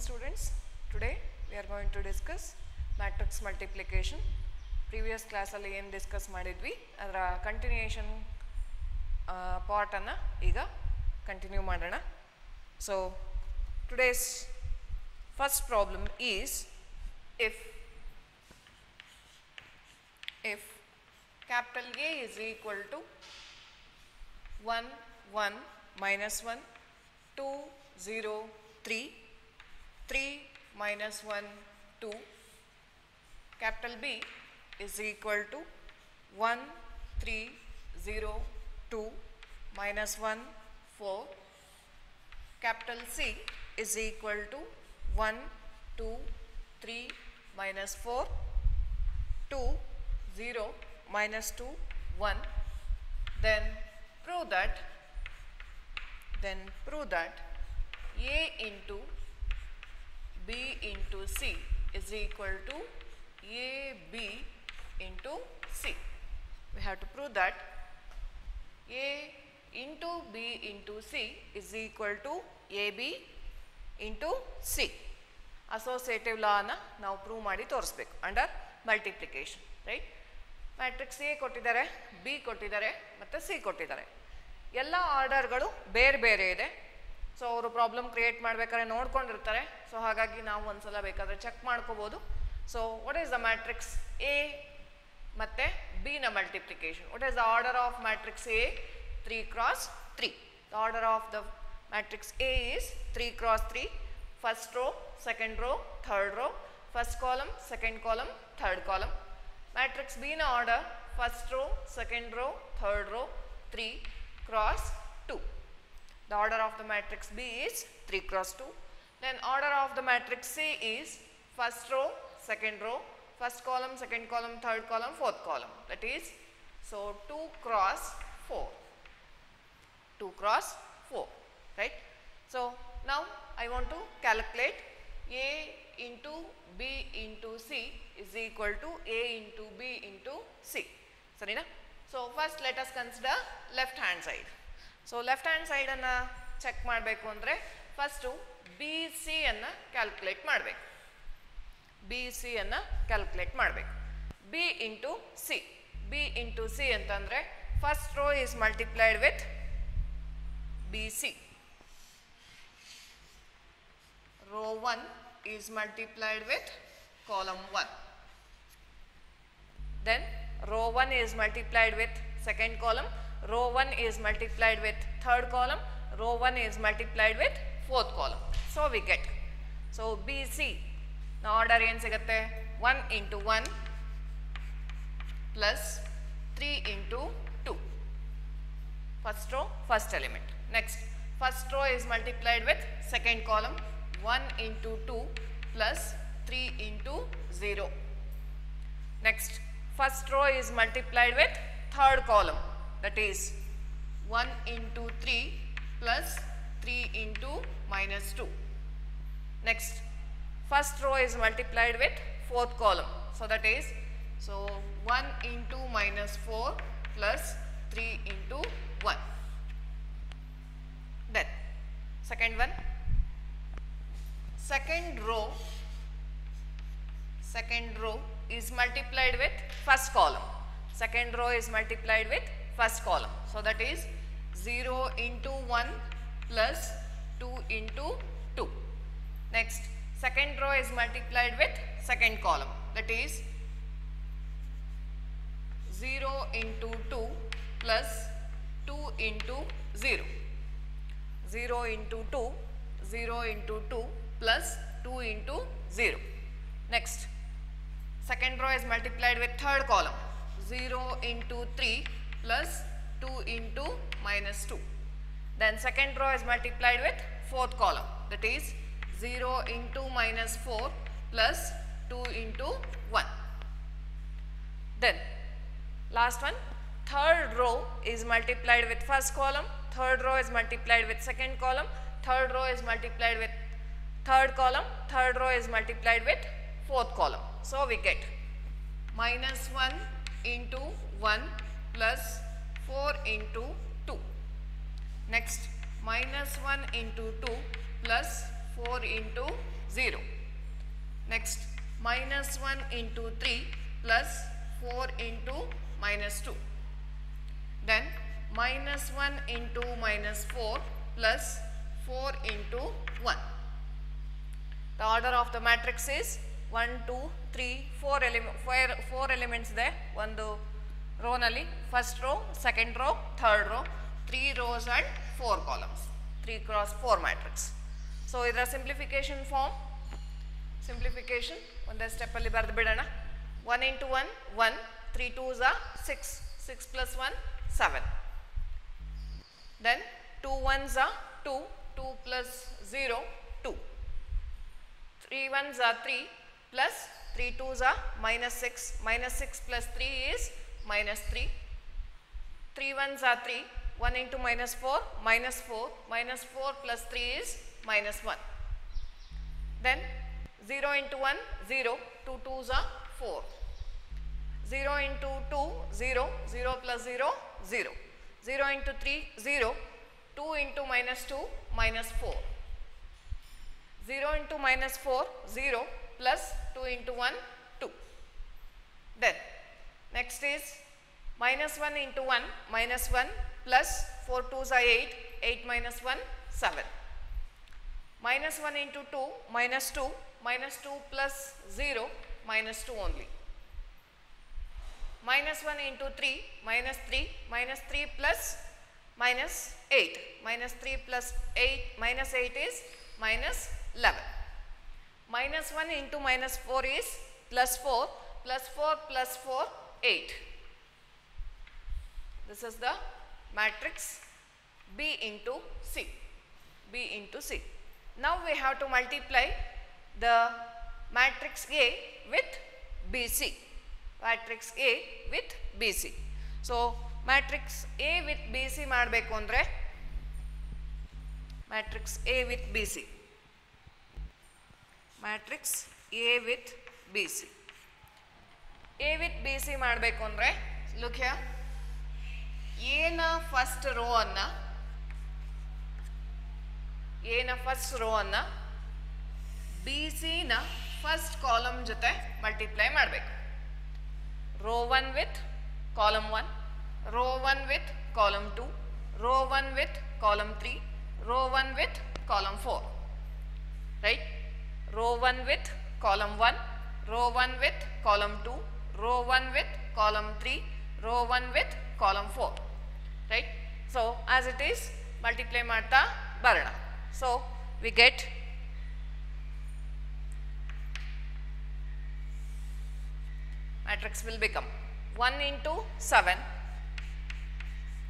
students. Today we are going to discuss matrix multiplication. Previous ಕ್ಲಾಸಲ್ಲಿ ಏನು discuss ಮಾಡಿದ್ವಿ ಅದರ ಕಂಟಿನ್ಯೂಯೇಷನ್ ಪಾರ್ಟನ್ನು ಈಗ ಕಂಟಿನ್ಯೂ ಮಾಡೋಣ so today's first problem is if if capital A is equal to 1, 1, minus 1, 2, 0, 3, 3, minus 1, 2, capital B is equal to 1, 3, 0, 2, minus 1, 4, capital C is equal to 1, 2, 3, minus 4, 2, 0, minus 2, 1. Then prove that, then prove that A into B into C is equal to AB into C. We have to prove that A into B into C is equal to AB into C. Associative ಲಾನ ನಾವು prove ಮಾಡಿ ತೋರಿಸ್ಬೇಕು under multiplication right matrix A ಕೊಟ್ಟಿದ್ದಾರೆ B ಕೊಟ್ಟಿದ್ದಾರೆ, ಮತ್ತು C ಕೊಟ್ಟಿದ್ದಾರೆ ಎಲ್ಲ ಆರ್ಡರ್ಗಳು ಬೇರೆ ಬೇರೆ ಇದೆ ಸೊ ಅವರು ಪ್ರಾಬ್ಲಮ್ ಕ್ರಿಯೇಟ್ ಮಾಡ್ಬೇಕಾದ್ರೆ ನೋಡ್ಕೊಂಡಿರ್ತಾರೆ. ಸೊ ಹಾಗಾಗಿ ನಾವು ಒಂದ್ಸಲ ಬೇಕಾದರೆ ಚೆಕ್ ಮಾಡ್ಕೋಬೋದು. So what is the matrix A ಮತ್ತು ನ multiplication what is the order of matrix A three cross three the order of the matrix A is three cross three first row second row third row first column second column third column B in order, first row, second row, third row 3 cross 2 The order of the matrix B is 3 cross 2. Then order of the matrix C is first row, second row, first column, second column, third column, fourth column. That is, so 2 cross 4. 2 cross 4, right. So, now I want to calculate A into B into C is equal to A into B into C. Sarina? So, first let us consider left hand side. So left hand ಸೈಡನ್ನು check ಮಾಡಬೇಕು ಅಂದರೆ first B ಸಿಯನ್ನು calculate ಮಾಡಬೇಕು. B ಸಿಯನ್ನು calculate ಮಾಡಬೇಕು. B into C B into C ಅಂತಂದರೆ first row is multiplied with B C row 1 is multiplied with column 1. Then row 1 is multiplied with second column, row 1 is multiplied with third column, row 1 is multiplied with fourth column. So we get, so BC, now order ಏನು ಸಿಗುತ್ತೆ 1 into 1 plus 3 into 2. First row, first element. Next, first row is multiplied with second column, 1 into 2 plus 3 into 0. Next, first row is multiplied with third column that is 1 into 3 plus 3 into minus 2. Next, first row is multiplied with fourth column. So that is, so 1 into minus 4 plus 3 into 1. Then, second one, second row second row is multiplied with first column second row is multiplied with first column. So that is 0 into 1 plus 2 into 2 next second row is multiplied with second column. That is 0 into 2 plus 2 into 0 0 into 2 0 into 2 plus 2 into 0. Next, second row is multiplied with third column. 0 into 3 plus 2 into minus 2. Then second row is multiplied with fourth column that is 0 into minus 4 plus 2 into 1. Then last one third row is multiplied with first column third row is multiplied with second column third row is multiplied with third column, third row is multiplied with fourth column. So we get minus 1 into 1 plus 4 into 2. Next minus 1 into 2 plus 4 into 0. Next minus 1 into 3 plus 4 into minus 2. Then minus 1 into minus 4 plus 4 into 1. The order of the matrix is 1, 2, 3, 4, ele four, four elements there. 1, 2, ರೋನಲ್ಲಿ first row second row third row three rose and four columns three cross four matrix so ಇದರ simplification form simplification ಒಂದೇ ಸ್ಟೆಪ್ಪಲ್ಲಿ ಬರೆದು ಬಿಡೋಣ one into one one three two Jha six six plus one seven then two one Jha two two plus zero two three one Jha three plus 3 2s are minus 6 minus 6 plus 3 is minus 3 3 1s are 3 1 into minus 4 minus 4 minus 4 plus 3 is minus 1 then 0 into 1 0 2 2s are 4 0 into 2 0 0 plus 0 0 0 into 3 0 2 into minus 2 minus 4 0 into minus 4 0 plus 2 into 1 2 then next is minus 1 into 1 minus 1 plus 4 2s are 8 8 minus 1 7 minus 1 into 2 minus 2 minus 2 plus 0 minus 2 only. Minus 1 into 3 minus 3 minus 3 plus minus 8 minus 3 plus 8 minus 8 is minus 11 minus 1 into minus 4 is plus 4 plus 4 plus 4 8 this is the matrix B into C B into C now we have to multiply the matrix A with BC matrix A with BC so matrix A with BC ಮಾಡಬೇಕು ಅಂದರೆ matrix A with BC matrix A with BC A with BC ಮಾಡಬೇಕು ಅಂದರೆ look here ಎನ first row ಅನ್ನ ಎನ first row ಅನ್ನ B ಸಿನ first column ಜೊತೆ ಮಲ್ಟಿಪ್ಲೈ ಮಾಡಬೇಕು row one with column one row one with column two row one with column three row one with column four right row 1 with column 1, row 1 with column 2, row 1 with column 3, row 1 with column 4, right. So, as it is multiply ಮಾಡ್ತಾ ಬರೋಣ. So, we get matrix will become 1 into 7,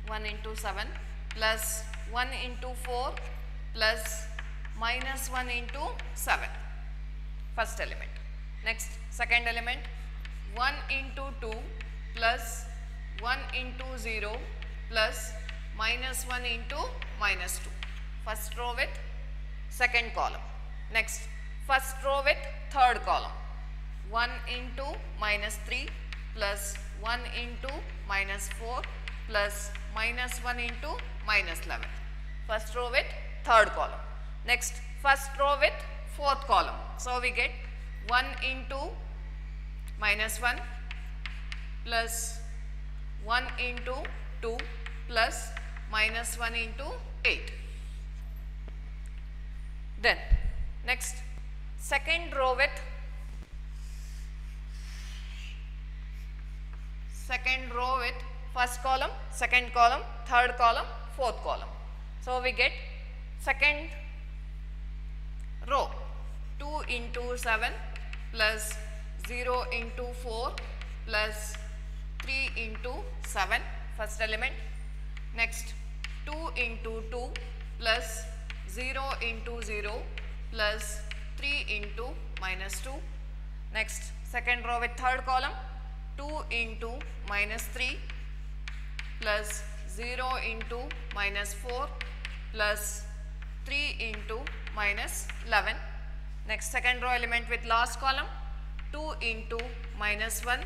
1 into 7 plus 1 into 4 plus minus 1 into 7 first element. Next second element 1 into 2 plus 1 into 0 plus minus 1 into minus 2. First row with second column. Next first row with third column 1 into minus 3 plus 1 into minus 4 plus minus 1 into minus 11. First row with third column. Next first row with fourth column. So, we get 1 into minus 1 plus 1 into 2 plus minus 1 into 8. Then next second row with second row with first column, second column, third column, fourth column. So, we get second row 2 into 7 plus 0 into 4 plus 3 into 7 first element. Next 2 into 2 plus 0 into 0 plus 3 into minus 2 next second row with third column 2 into minus 3 plus 0 into minus 4 plus 3 into minus 11 next second row element with last column 2 into minus 1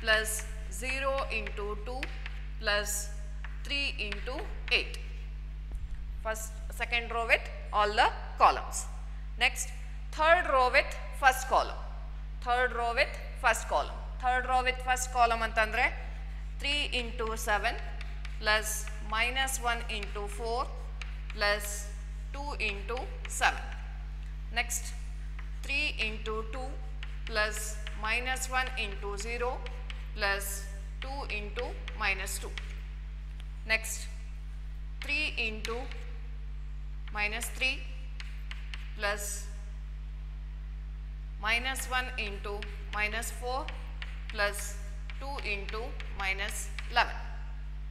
plus 0 into 2 plus 3 into 8. First, second row with all the columns. Next, third row with first column. Third row with first column. Third row with first column ಅಂತಂದರೆ 3 into 7 plus minus 1 into 4 plus 2 into 7. Next, 3 into 2 plus minus 1 into 0 plus 2 into minus 2. Next 3 into minus 3 plus minus 1 into minus 4 plus 2 into minus 11.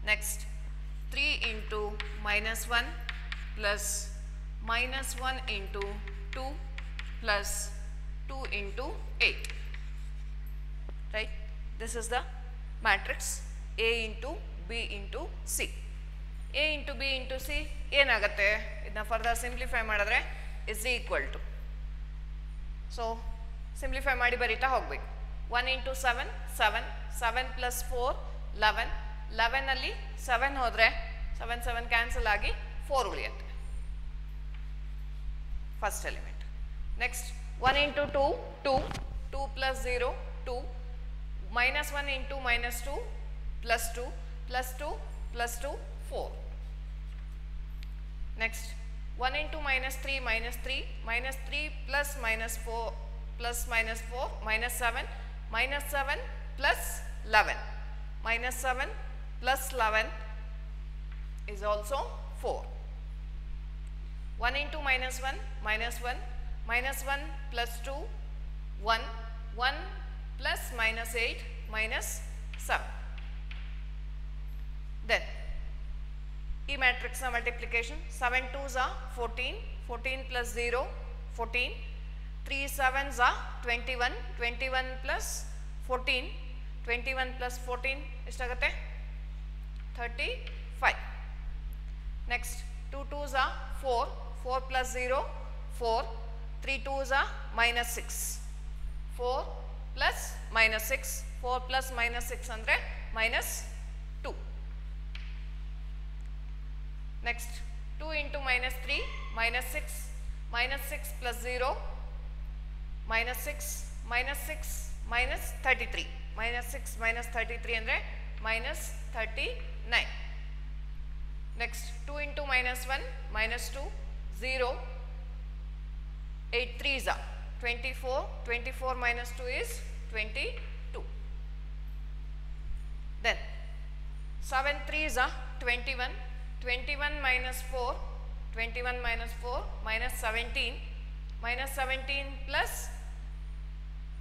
Next 3 into minus 1 plus minus 1 into 2 plus 2 into 8. Right? This is the matrix. A into B into C. A into B into C ಏನಾಗುತ್ತೆ? ಇದನ್ನ further simplify ಮಾಡಿದ್ರೆ is equal to so simplify ಮಾಡಿ ಬರೀತಾ ಹೋಗ್ಬೇಕು. One into seven seven seven plus four eleven ಲೆವೆನಲ್ಲಿ seven ಹೋದರೆ seven seven cancel ಆಗಿ four ಉಳಿಯುತ್ತೆ. First element next 1 into 2, 2, 2 plus 0, 2, minus 1 into minus 2, plus 2, plus 2, plus 2, 4. Next, 1 into minus 3, minus 3, minus 3 plus minus 4, plus minus 4, minus 7, minus 7 plus 11, minus 7 plus 11 is also 4. 1 into minus 1, minus 1, minus 1 plus 2 1 1 plus minus 8 minus 7. Then ಈ ಮ್ಯಾಟ್ರಿಕ್ಸ್ನ multiplication seven two Jha fourteen fourteen plus zero fourteen three seven Jha twenty one twenty one plus fourteen twenty one plus fourteen ಎಷ್ಟಾಗುತ್ತೆ thirty five next two two Jha four four plus zero four three two Jha minus six four plus minus six four plus minus six ಅಂದರೆ minus two Next, 2 into minus 3, minus 6, minus 6 plus 0, minus 6, minus 6, minus 33. Minus 6, minus 33 ಅಂದರೆ minus 39. Next, 2 into minus 1, minus 2, 0, 8 3s are 24, 24 minus 2 is 22. Then, 7 3s are 21, 21 minus 4, 21 minus 4 minus 17, minus 17 plus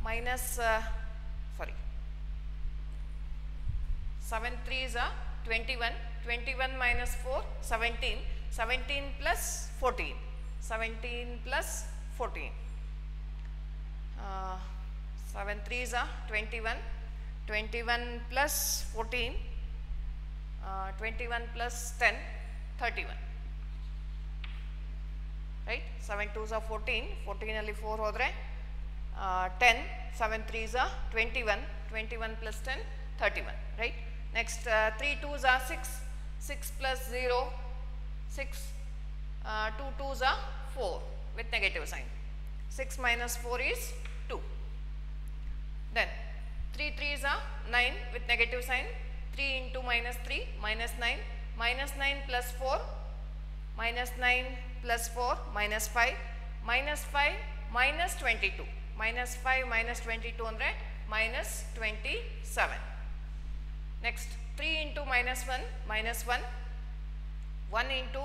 minus, uh, sorry, 7 3s are 21, 21 minus 4, 17, 17 plus 14, 17 plus 14. Uh, 7 3s are 21, 21 plus 14, uh, 21 plus 10, 31. Right? 7 2s are 14, 14 only 4 hodre, uh, 10, 7 3s are 21, 21 plus 10, 31. Right? Next uh, 3 2s are 6, 6 plus 0, 6, uh, 2 2s are 4 with negative sign. 6 minus 4 is 2. Then 3 3s are 9 with negative sign. 3 into minus 3 minus 9 minus 9 plus 4 minus 9 plus 4 minus 5 minus 5 minus 22 minus 5 minus 22 ಅಂದರೆ minus 27 next 3 into minus 1 minus 1 1 into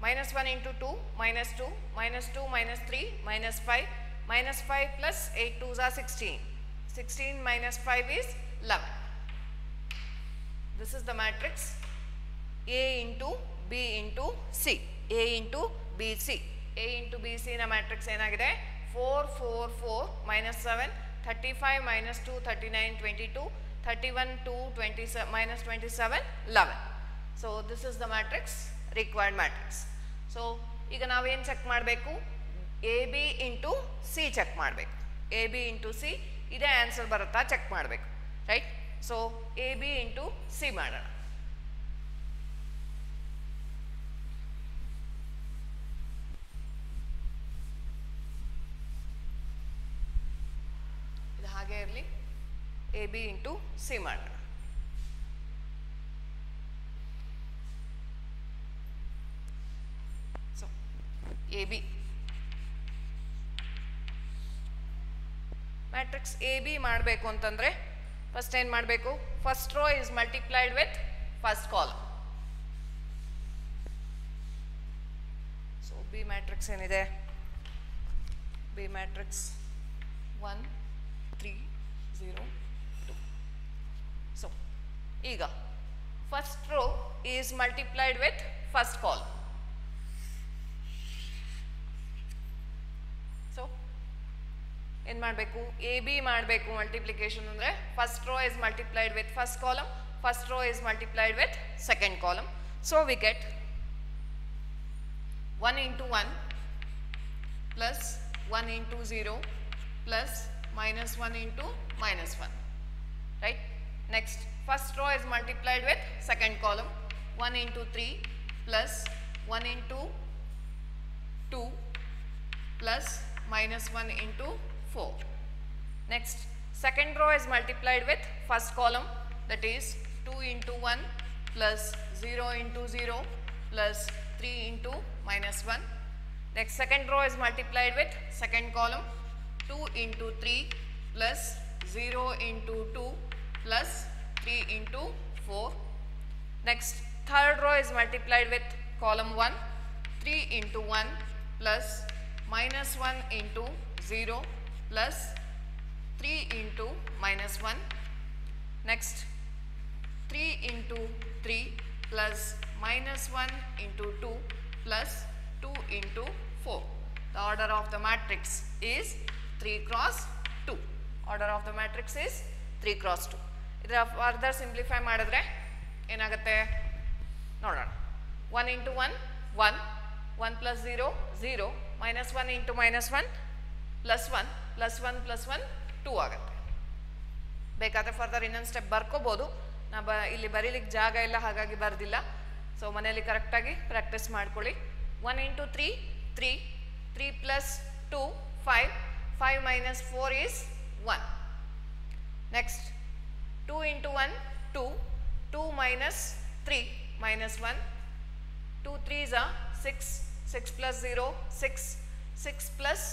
minus 1 into 2 minus 2 minus 2 minus 3 minus 5 minus 5 plus 8 2s are 16 16 minus 5 is 11 this is the matrix A into B into C A into BC A into BC ನ matrix ಏನಾಗಿದೆ 4 4 4 minus 7 35 minus 2 39 22 31 2 27 minus 27 11 so this is the matrix required matrix so ಈಗ ನಾವೇನು check ಮಾಡಬೇಕು? A B into C check ಮಾಡಬೇಕು. A B into C ಇದೇ answer ಬರುತ್ತಾ check ಮಾಡಬೇಕು right so A B into C ಮಾಡೋಣ. ಇದು ಹಾಗೆ ಇರಲಿ. ಎ ಬಿ ಇಂಟು ಸಿ ಮಾಡೋಣ. ಮ್ಯಾಟ್ರಿಕ್ಸ್ ಎ ಬಿ ಮಾಡಬೇಕು ಅಂತಂದರೆ ಫಸ್ಟ್ ಏನು ಮಾಡಬೇಕು? First row is multiplied with first col so B matrix ಏನಿದೆ? B matrix one three zero two so ಈಗ first row is multiplied with first column ಏನು ಮಾಡಬೇಕು A B ಮಾಡಬೇಕು ಮಲ್ಟಿಪ್ಲಿಕೇಶನ್ ಅಂದರೆ first row is multiplied with first column first row is multiplied with second column so we get 1 into 1 plus 1 into 0 plus minus 1 into minus 1 right next first row is multiplied with second column 1 into 3 plus 1 into 2 plus minus 1 into 4 next second row is multiplied with first column that is 2 into 1 plus 0 into 0 plus 3 into minus 1 next second row is multiplied with second column 2 into 3 plus 0 into 2 plus 3 into 4 next third row is multiplied with column 1 3 into 1 plus minus 1 into 0 plus 3 into minus 1 next 3 into 3 plus minus 1 into 2 plus 2 into 4. The order of the matrix is 3 cross 2. Order of the matrix is 3 cross 2. ಇದರ further simplify ಮಾಡಿದ್ರೆ ಏನಾಗುತ್ತೆ ನೋಡೋಣ one into one one one plus zero zero minus one into minus one plus one Plus one plus one two ಆಗುತ್ತೆ. ಬೇಕಾದರೆ further ಇನ್ನೊಂದು step ಬರ್ಕೋಬೋದು. ನಾ ಬ, ಇಲ್ಲಿ ಬರೀಲಿಕ್ಕೆ ಜಾಗ ಇಲ್ಲ, ಹಾಗಾಗಿ ಬರ್ದಿಲ್ಲ. ಸೊ ಮನೆಯಲ್ಲಿ ಕರೆಕ್ಟಾಗಿ ಪ್ರಾಕ್ಟೀಸ್ ಮಾಡ್ಕೊಳ್ಳಿ. One into three three three plus two five five minus four is one next two into one two two minus three minus one two three six six plus zero six six plus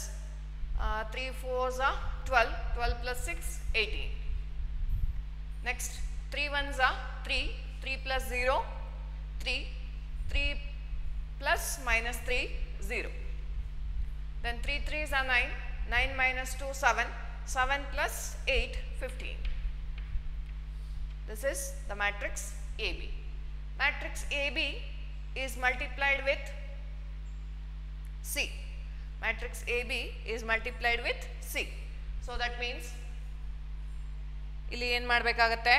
Uh, 3 4s are 12, 12 plus 6, 18. Next, 3 1s are 3, 3 plus 0, 3, 3 plus minus 3, 0. Then 3 3s are 9, 9 minus 2, 7, 7 plus 8, 15. This is the matrix AB. Matrix AB is multiplied with C. Matrix AB is multiplied with C. So that means ಇಲ್ಲಿ ಏನು ಮಾಡಬೇಕಾಗತ್ತೆ?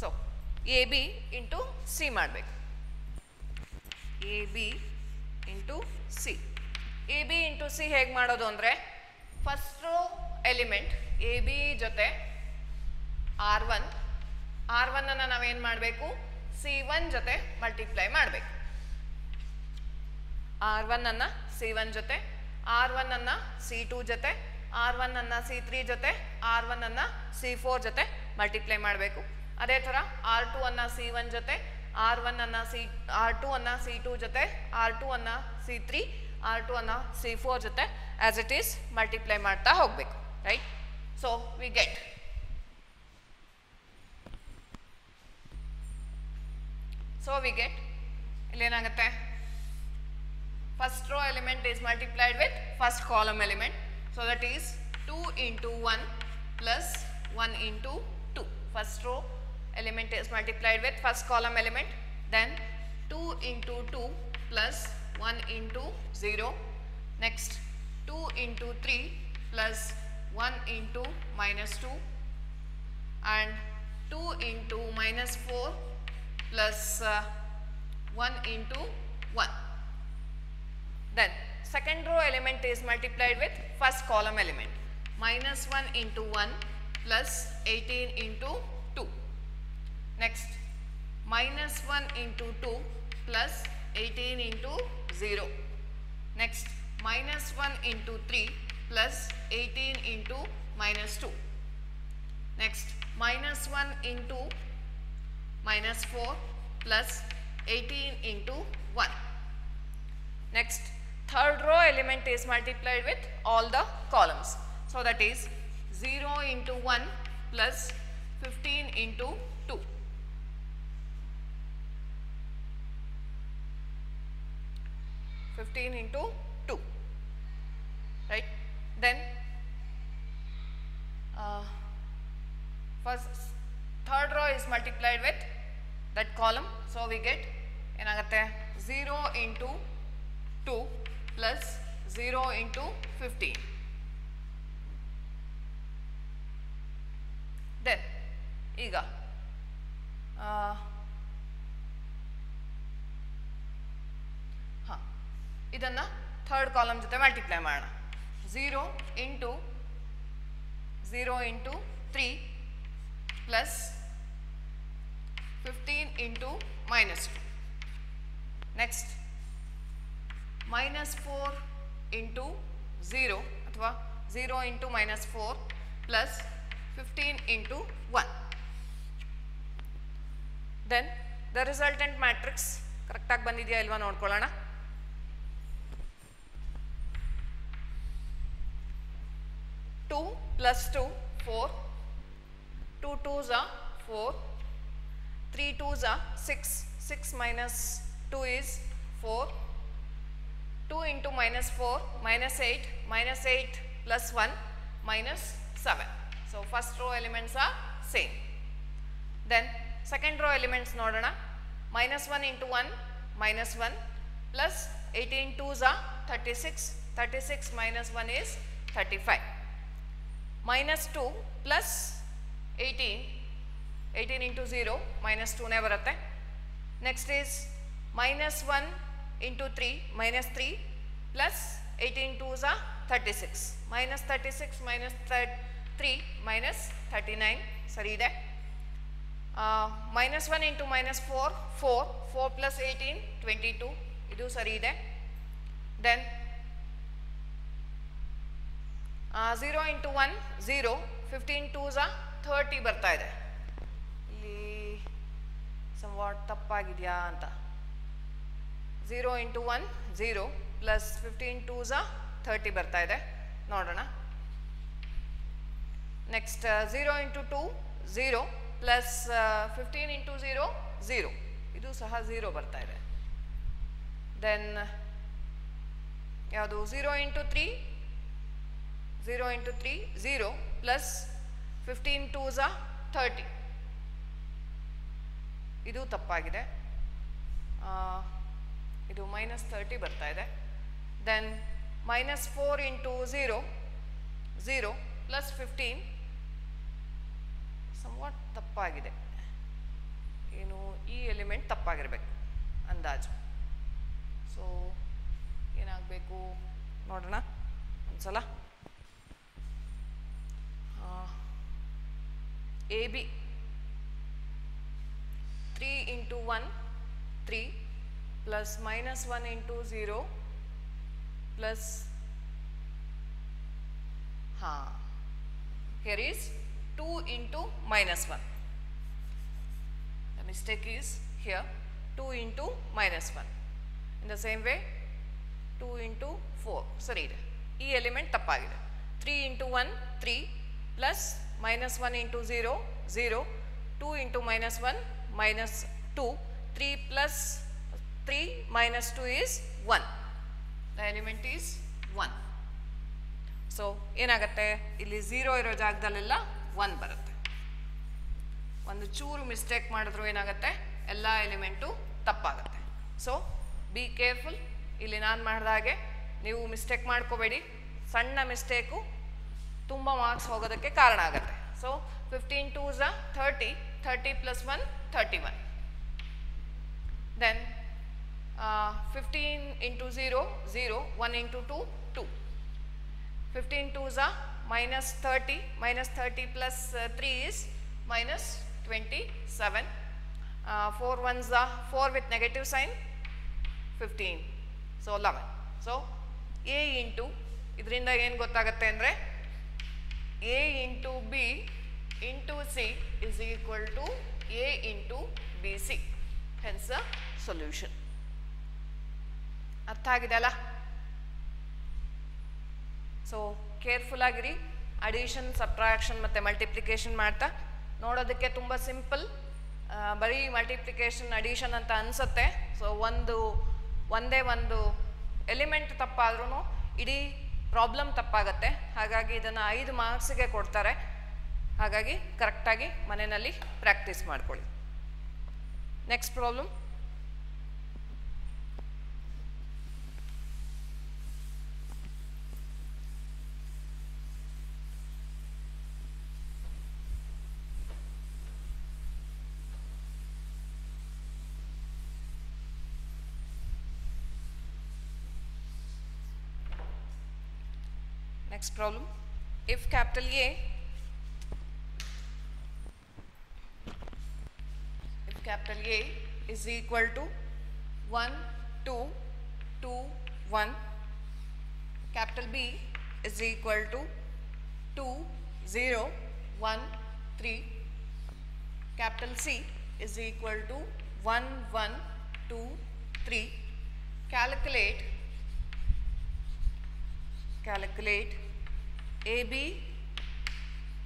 So A B into C ಮಾಡಬೇಕು. A B into C A B into C ಹೇಗೆ ಮಾಡೋದು ಅಂದರೆ first row element A B ಜೊತೆ R one R ಒನ್ನನ್ನು ನಾವೇನು ಮಾಡಬೇಕು? ಸಿ ಒನ್ ಜೊತೆ ಮಲ್ಟಿಪ್ಲೈ ಮಾಡಬೇಕು. ಆರ್ ಒನ್ ಅನ್ನ ಸಿ ಒನ್ ಜೊತೆ, ಆರ್ ಒನ್ ಅನ್ನ ಸಿ ಟೂ ಜೊತೆ, ಆರ್ ಒನ್ ಅನ್ನ ಸಿ ತ್ರೀ ಜೊತೆ, ಆರ್ ಒನ್ ಅನ್ನ ಸಿ ಫೋರ್ ಜೊತೆ ಮಲ್ಟಿಪ್ಲೈ ಮಾಡಬೇಕು. ಅದೇ ಥರ ಆರ್ ಟು ಅನ್ನ ಸಿ ಒನ್ ಜೊತೆ, ಆರ್ ಒನ್ ಅನ್ನ ಸಿ, ಆರ್ ಟು ಅನ್ನ ಸಿ ಟೂ ಜೊತೆ, ಆರ್ ಟು ಅನ್ನ ಸಿ ತ್ರೀ, ಆರ್ ಟು ಅನ್ನ ಸಿ ಫೋರ್ ಜೊತೆ ಆ್ಯಸ್ ಇಟ್ ಈಸ್ ಮಲ್ಟಿಪ್ಲೈ ಮಾಡ್ತಾ ಹೋಗಬೇಕು right so we get so we get ಇಲ್ಲೇನಾಗುತ್ತೆ? First row element is multiplied with first column element. So that is 2 into 1 plus 1 into 2. First row element is multiplied with first column element. Then 2 into 2 plus 1 into 0. Next 2 into 3 plus 1 into minus 2 and 2 into minus 4 plus uh, 1 into 1. Then second row element is multiplied with first column element. Minus 1 into 1 plus 18 into 2. Next minus 1 into 2 plus 18 into 0. Next minus 1 into 3 plus 18 into minus 2. Next, minus 1 into minus 4 plus 18 into 1. Next, third row element is multiplied with all the columns. So that is 0 into 1 plus 15 into 2. Fifteen into two, right? Then uh, first third row is multiplied with that column, so we get 0 into 2 plus zero into fifteen देग हाँ third column जो मलटिप्लैम zero into zero into three plus fifteen into minus two next minus four into zero ಅಥವಾ zero into minus four plus fifteen into one then the resultant matrix ಕರೆಕ್ಟಾಗಿ ಬಂದಿದೆಯಾ ಇಲ್ವಾ ನೋಡ್ಕೊಳ್ಳೋಣ two plus two four two twos are four three twos are six six minus two is four 2 into minus 4, minus 8, minus 8 plus 1, minus 7. So, first row elements are same. Then second row elements nodana minus 1 into 1, minus 1 plus 18 2s are 36, 36 minus 1 is 35. Minus 2 plus 18, 18 into 0 minus 2 never ಬರುತ್ತೆ. Next is minus 1 into 3 minus 3 plus 18 2s are 36 minus 36 minus 3 minus 39 sorry that uh, minus 1 into minus 4 4 4 plus 18 22 ಇದು ಸರಿ ಇದೆ then zero into one zero fifteen twos thirty ಬರ್ತಾ ಇದೆ ಇಲ್ಲಿ somewhat ತಪ್ಪಾಗಿದೆಯಾ ಅಂತ zero into one zero plus fifteen twos thirty ಬರ್ತಾ ಇದೆ. ನೋಡೋಣ. Next zero into two zero plus fifteen into zero zero ಇದು ಸಹ ಝೀರೋ ಬರ್ತಾ ಇದೆ. ದೆನ್ ಯಾವುದು? Zero into three zero into three zero plus fifteen twos thirty ಇದು ತಪ್ಪಾಗಿದೆ. ಆ, ಇದು ಮೈನಸ್ ತರ್ಟಿ ಬರ್ತಾ ಇದೆ. Then minus four into zero zero plus fifteen somewhat ತಪ್ಪಾಗಿದೆ. ಏನು ಈ ಎಲಿಮೆಂಟ್ ತಪ್ಪಾಗಿರ್ಬೇಕು ಅಂದಾಜು. ಸೊ ಏನಾಗಬೇಕು? ನೋಡೋಣ ಒಂದ್ಸಲ. A B three into one three plus minus 1 into 0 plus ha here is 2 into minus 1 the mistake is here 2 into minus 1 in the same way 2 into 4 sorry ಇದೆ ಈ element ತಪ್ಪಾಗಿದೆ 3 into 1 3 plus minus 1 into 0 0 2 into minus 1 minus 2 3 plus 3 minus 2 is 1. The element is 1. So ಏನಾಗತ್ತೆ? ಇಲ್ಲಿ zero ಇರೋ ಜಾಗದಲ್ಲೆಲ್ಲ one ಬರುತ್ತೆ. ಒಂದು ಚೂರು mistake ಮಾಡಿದ್ರು ಏನಾಗುತ್ತೆ? ಎಲ್ಲ ಎಲಿಮೆಂಟು ತಪ್ಪಾಗುತ್ತೆ. ಸೊ ಬಿ ಕೇರ್ಫುಲ್ ಇಲ್ಲಿ ನಾನು ಮಾಡಿದ ಹಾಗೆ ನೀವು ಮಿಸ್ಟೇಕ್ ಮಾಡ್ಕೋಬೇಡಿ. ಸಣ್ಣ ಮಿಸ್ಟೇಕು ತುಂಬಾ ಮಾರ್ಕ್ಸ್ ಹೋಗೋದಕ್ಕೆ ಕಾರಣ ಆಗುತ್ತೆ. So fifteen twos are thirty thirty plus one thirty one then fifteen into zero zero one into two to 15 twos are minus 30 minus 30 plus uh, 3 is minus 27 uh, 4 ones are 4 with negative sign 15 so 11 so A into ಇದರಿಂದ ಏನು ಗೊತ್ತಾಗುತ್ತೆ ಅಂದರೆ A into B into C is equal to A into B C hence a solution ಅರ್ಥ ಆಗಿದೆ ಅಲ್ಲ? So careful ಆಗಿರಿ. Addition subtraction ಮತ್ತು multiplication ಮಾಡ್ತಾ. ನೋಡೋದಕ್ಕೆ ತುಂಬ ಸಿಂಪಲ್ ಬರೀ ಮಲ್ಟಿಪ್ಲಿಕೇಶನ್ ಅಡಿಷನ್ ಅಂತ ಅನಿಸುತ್ತೆ. ಸೊ ಒಂದು, ಒಂದೇ ಒಂದು ಎಲಿಮೆಂಟ್ ತಪ್ಪಾದ್ರೂ ಇಡೀ ಪ್ರಾಬ್ಲಮ್ ತಪ್ಪಾಗತ್ತೆ. ಹಾಗಾಗಿ ಇದನ್ನು ಐದು ಮಾರ್ಕ್ಸಿಗೆ ಕೊಡ್ತಾರೆ. ಹಾಗಾಗಿ ಕರೆಕ್ಟಾಗಿ ಮನೆಯಲ್ಲಿ ಪ್ರಾಕ್ಟೀಸ್ ಮಾಡ್ಕೊಳ್ಳಿ. Next problem Problem. If capital A, if capital A is equal to 1, 2, 2, 1, capital B is equal to 2, 0, 1, 3, capital C is equal to 1, 1, 2, 3, calculate. Calculate AB,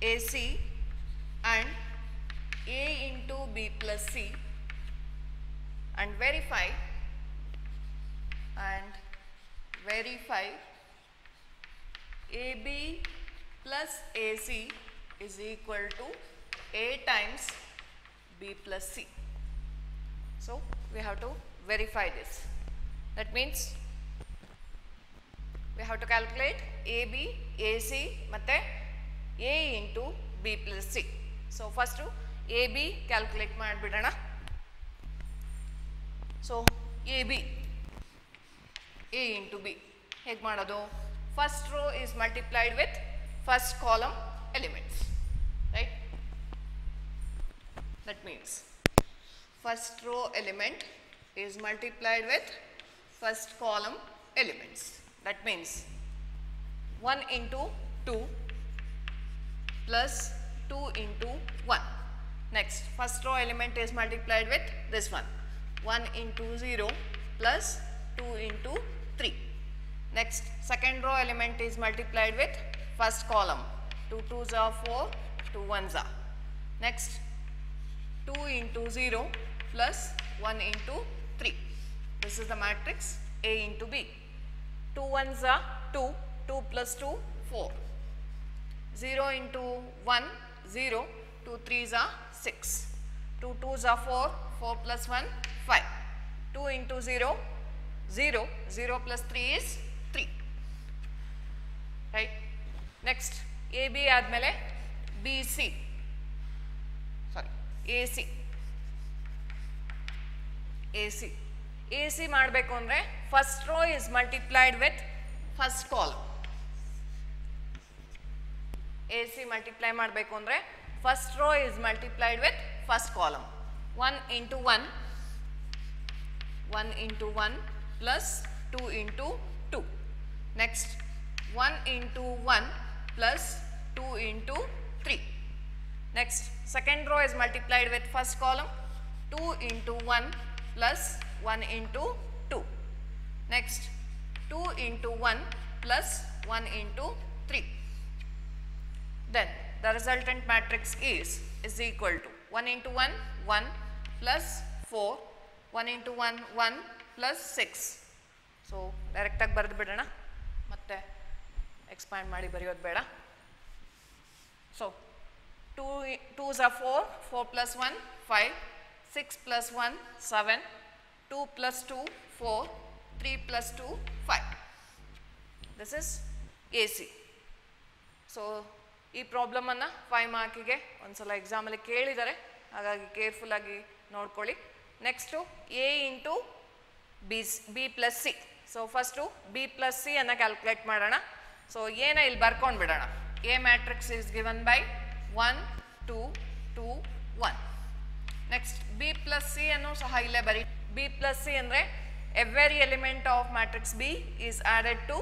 AC and A into B plus C and verify and verify AB plus AC is equal to A times B plus C. So, we have to verify this. That means we have to calculate AB, AC ಮತ್ತೆ A into B plus C so first A B calculate ಮಾಡಿಬಿಡೋಣ so A B A into B ಹೇಗೆ ಮಾಡೋದು first row is multiplied with first column elements right that means first row element is multiplied with first column elements. That means 1 into 2 plus 2 into 1. Next, first row element is multiplied with this one. 1 into 0 plus 2 into 3. Next, second row element is multiplied with first column. 2 2s are 4, 2 1s are. Next, 2 into 0 plus 1 into 3. This is the matrix A into B. 2 ones are 2, 2 plus 2, 4. 0 into 1, 0, 2 threes are 6. 2 twos are 4, 4 plus 1, 5. 2 into 0, 0, 0 plus 3 is 3. Right? Next, AB ಆದಮೇಲೆ BC. Sorry A C A C A C ಮಾಡಬೇಕು ಅಂದರೆ first row is multiplied with first column A C multiply ಮಾಡಬೇಕು ಅಂದರೆ first row is multiplied with first column one into one one into one plus two into two next one into one plus two into three Next, second row is multiplied with first column 2 into 1 plus 1 into 2. Next, 2 into 1 plus 1 into 3. Then, the resultant matrix is, is equal to 1 into 1, 1 plus 4, 1 into 1, 1 plus 6. So ಡೈರೆಕ್ಟಾಗಿ ಬರೆದು ಬಿಡೋಣ ಮತ್ತೆ expand ಮಾಡಿ ಬರೆಯೋದು ಬೇಡ so 2 2s are 4, 4 plus 1, 5, 6 plus 1, 7, 2 plus 2, 4, 3 plus 2, 5. This is AC. So ಈ ಪ್ರಾಬ್ಲಮನ್ನು five ಮಾರ್ಕಿಗೆ ಒಂದು ಸಲ ಎಕ್ಸಾಮಲ್ಲಿ ಕೇಳಿದ್ದಾರೆ ಹಾಗಾಗಿ ಕೇರ್ಫುಲ್ಲಾಗಿ ನೋಡ್ಕೊಳ್ಳಿ. Next A into B B plus C so first B plus C ಅನ್ನು ಕ್ಯಾಲ್ಕುಲೇಟ್ ಮಾಡೋಣ. ಸೊ ಏನ ಇಲ್ಲಿ ಬರ್ಕೊಂಡು ಬಿಡೋಣ. A matrix is given by one two two one next B plus C ಅನ್ನು ಸಹ ಇಲ್ಲೇ ಬರಿ ಬಿ ಪ್ಲಸ್ ಸಿ ಅಂದರೆ every element of matrix B is added to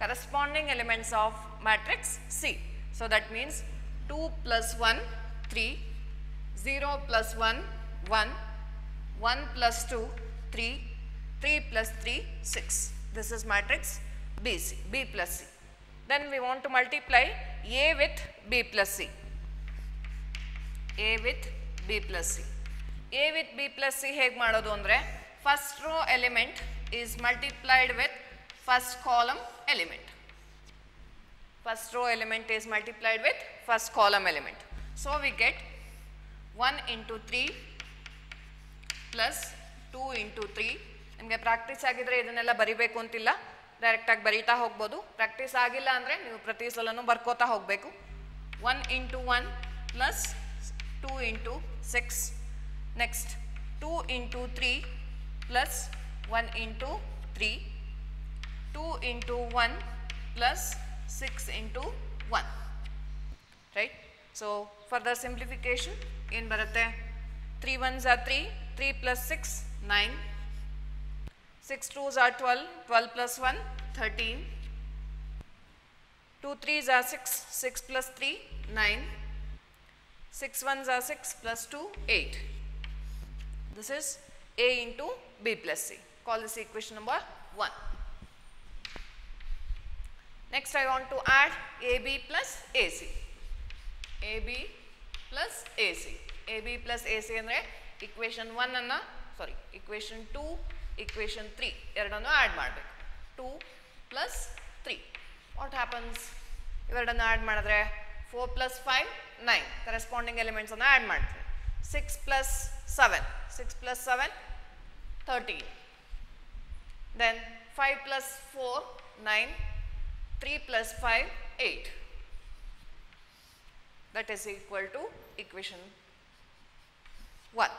corresponding elements of matrix C. So that means 2 plus 1, 3, 0 plus 1, 1, 1 plus 2, 3, 3 plus 3, 6. This is matrix BC, B plus C. Then we want to multiply A with B plus C. A with B plus C. A with B plus C ಹೇಗೆ ಮಾಡೋದು ಅಂದರೆ first row element is multiplied with first column element first row element is multiplied with first column element so we get 1 into three plus two into three ನಿಮಗೆ practice ಆಗಿದ್ರೆ ಇದನ್ನೆಲ್ಲ ಬರಿಬೇಕು ಅಂತಿಲ್ಲ. ಡೈರೆಕ್ಟಾಗಿ ಬರೀತಾ ಹೋಗ್ಬೋದು. ಪ್ರಾಕ್ಟೀಸ್ ಆಗಿಲ್ಲ ಅಂದರೆ ನೀವು ಪ್ರತಿ ಸಲನೂ ಬರ್ಕೋತಾ ಹೋಗಬೇಕು. One into one plus two into six Next 2 into 3 plus 1 into 3, 2 into 1 plus 6 into 1, right. So, further simplification in Bharate 3 ones are 3, 3 plus 6, 9, 6 twos are 12, 12 plus 1, 13, 2 threes are 6, 6 plus 3, 9, 6 ones are 6 plus 2, 8. This is a into b plus c call this equation number 1 Next I want to add AB plus AC. AB plus AC. AB plus AC ಅಂದರೆ equation 1 anna sorry equation 2, equation 3 ಎರಡನ್ನು add ಮಾಡಬೇಕು two plus three what happens ಇವೆರಡನ್ನು add ಮಾಡಿದ್ರೆ four plus five nine corresponding ಎಲಿಮೆಂಟ್ಸನ್ನು add ಮಾಡ್ತೀವಿ six plus seven 6 plus 7, 13. Then 5 plus 4, 9, 3 plus 5, 8. That is equal to equation 1.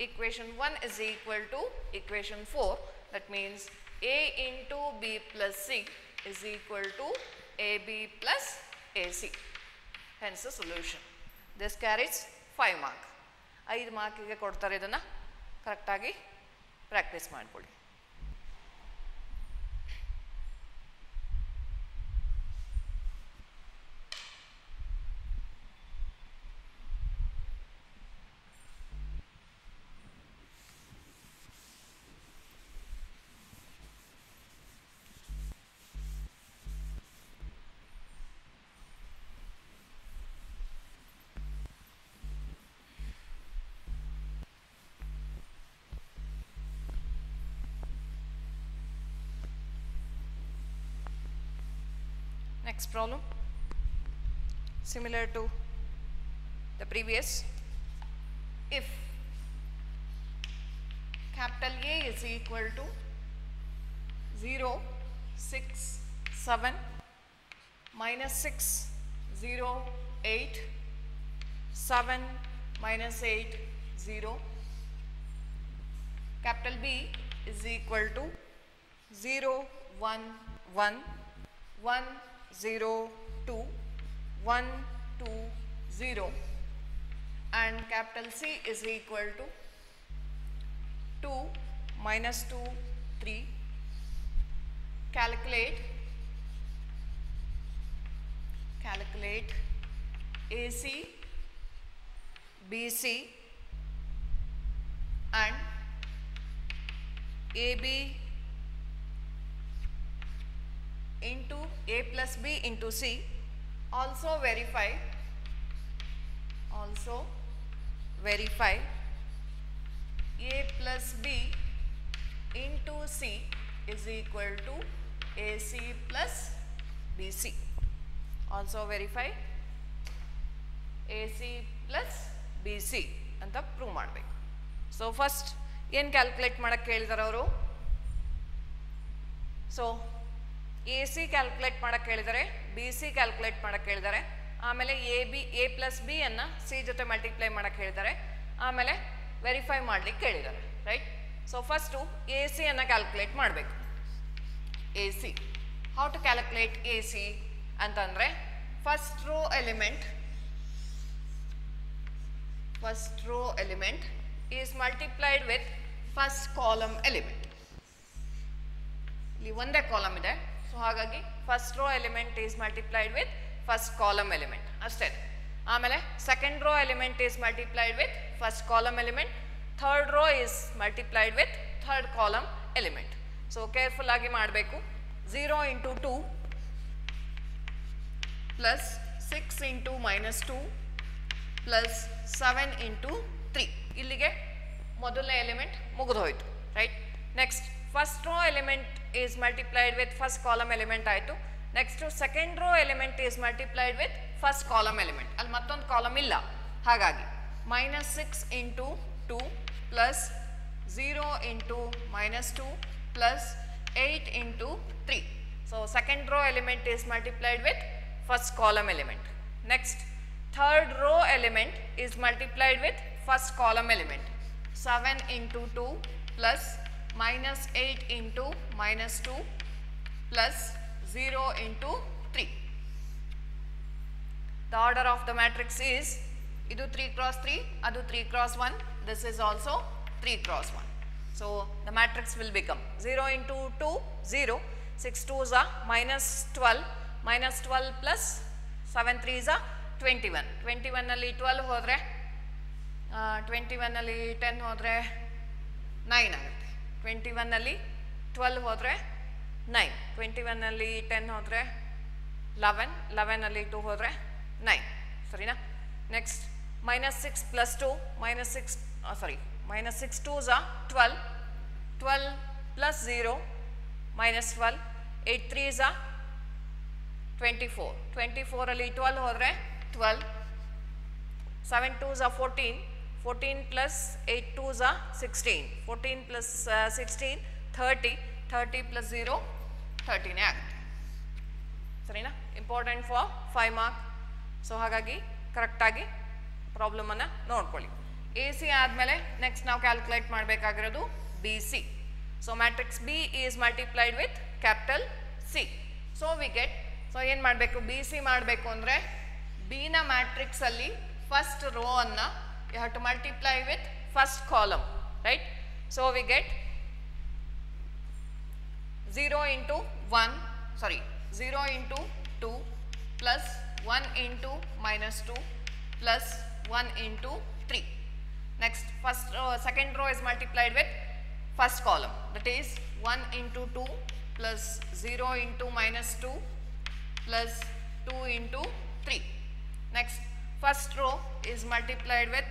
Equation 1 is equal to equation 4. That means A into B plus C is equal to AB plus AC. Hence the solution. This carries 5 marks. ಐದು ಮಾರ್ಕಿಗೆ ಕೊಡ್ತಾರೆ ಇದನ್ನು. ಕರೆಕ್ಟಾಗಿ practice ಮಾಡಿಕೊಳ್ಳಿ. Next problem, similar to the previous. If capital A is equal to 0, 6, 7, minus 6, 0, 8, 7, minus 8, 0. Capital B is equal to 0, 1, 1, 1, 0, 2, 1, 2, 0 and capital C is equal to 2 minus 2, 3. Calculate, calculate AC, BC and AB into A plus B into C also verify also verify A plus B into C is equal to AC plus BC also verify AC plus BC ಅಂತ prove ಮಾಡಬೇಕು so first ಏನು calculate ಮಾಡಕ್ಕೆ ಹೇಳಿದಾರೆ ಅವರು so A C calculate ಮಾಡಕ್ಕೆ ಹೇಳಿದ್ದಾರೆ, B C calculate ಮಾಡಕ್ಕೆ ಹೇಳಿದ್ದಾರೆ. ಆಮೇಲೆ A B, A plus B ಅನ್ನು ಸಿ ಜೊತೆ ಮಲ್ಟಿಪ್ಲೈ ಮಾಡಕ್ಕೆ ಹೇಳಿದ್ದಾರೆ. ಆಮೇಲೆ ವೆರಿಫೈ ಮಾಡ್ಲಿಕ್ಕೆ ಹೇಳಿದ್ದಾರೆ right? So first A C ಅನ್ನು ಕ್ಯಾಲ್ಕುಲೇಟ್ ಮಾಡಬೇಕು. A C how to calculate A C ಅಂತಂದರೆ first row element first row element is multiplied with first column element ಇಲ್ಲಿ ಒಂದೇ ಕಾಲಮ್ ಇದೆ. ಸೊ ಹಾಗಾಗಿ first row element is multiplied with first column element ಅಷ್ಟೇ ಆಮೇಲೆ second row element is multiplied with first column element third row is multiplied with third column element so careful ಆಗಿ ಮಾಡಬೇಕು. Zero into two plus six into minus two plus seven into three ಇಲ್ಲಿಗೆ ಮೊದಲನೇ element ಮುಗಿದೋಯ್ತು right next first row element is multiplied with first column element ಆಯಿತು next second row element is multiplied with first column element ಅಲ್ಲಿ ಮತ್ತೊಂದು column ಇಲ್ಲ ಹಾಗಾಗಿ minus six into two plus zero into minus two plus eight into three so second row element is multiplied with first column element. Next, third row element is multiplied with first column element. 7 into 2 plus minus 8 into minus 2 plus 0 into 3. The order of the matrix is idu 3 cross 3, adu 3 cross 1, this is also 3 cross 1. So, the matrix will become 0 into 2, 0, 6 2s are minus 12, minus 12 plus 7 3s are 21. 21 ಅಲ್ಲಿ 12 ಹೋದರೆ twenty ಒನ್ನಲ್ಲಿ ten ಹೋದರೆ nine ಆಗುತ್ತೆ twenty ಒನ್ನಲ್ಲಿ twelve ಹೋದರೆ nine twenty ಒನ್ನಲ್ಲಿ ten ಹೋದರೆ eleven ಲೆವೆನಲ್ಲಿ to ಹೋದರೆ ನೈನ್ ಸರಿನಾ next minus six plus two minus six sorry minus six two Jha twelve twelve plus zero minus twelve eight three Jha twenty four twenty ಫೋರಲ್ಲಿ twelve ಹೋದರೆ twelve seven two Jha fourteen fourteen plus eight two Jha sixteen fourteen plus sixteen thirty thirty plus zero ಥರ್ಟಿನೇ ಆಗುತ್ತೆ. ಸರಿನಾ? Important for five mark so ಹಾಗಾಗಿ ಕರೆಕ್ಟಾಗಿ ಪ್ರಾಬ್ಲಮನ್ನು ನೋಡ್ಕೊಳ್ಳಿ. A C ಆದಮೇಲೆ next ನಾವು calculate ಮಾಡಬೇಕಾಗಿರೋದು B C so matrix B is multiplied with capital C so we get so ಏನು ಮಾಡಬೇಕು? ಬಿ ಸಿ ಮಾಡಬೇಕು ಅಂದರೆ ಬಿನ ಮ್ಯಾಟ್ರಿಕ್ಸಲ್ಲಿ ಫಸ್ಟ್ ರೋ ಅನ್ನು you have to multiply with first column, right. So, we get 0 into 1, sorry, 0 into 2 plus 1 into minus 2 plus 1 into 3. Next, first row, second row is multiplied with first column, that is 1 into 2 plus 0 into minus 2 plus 2 into 3. Next, first row is multiplied with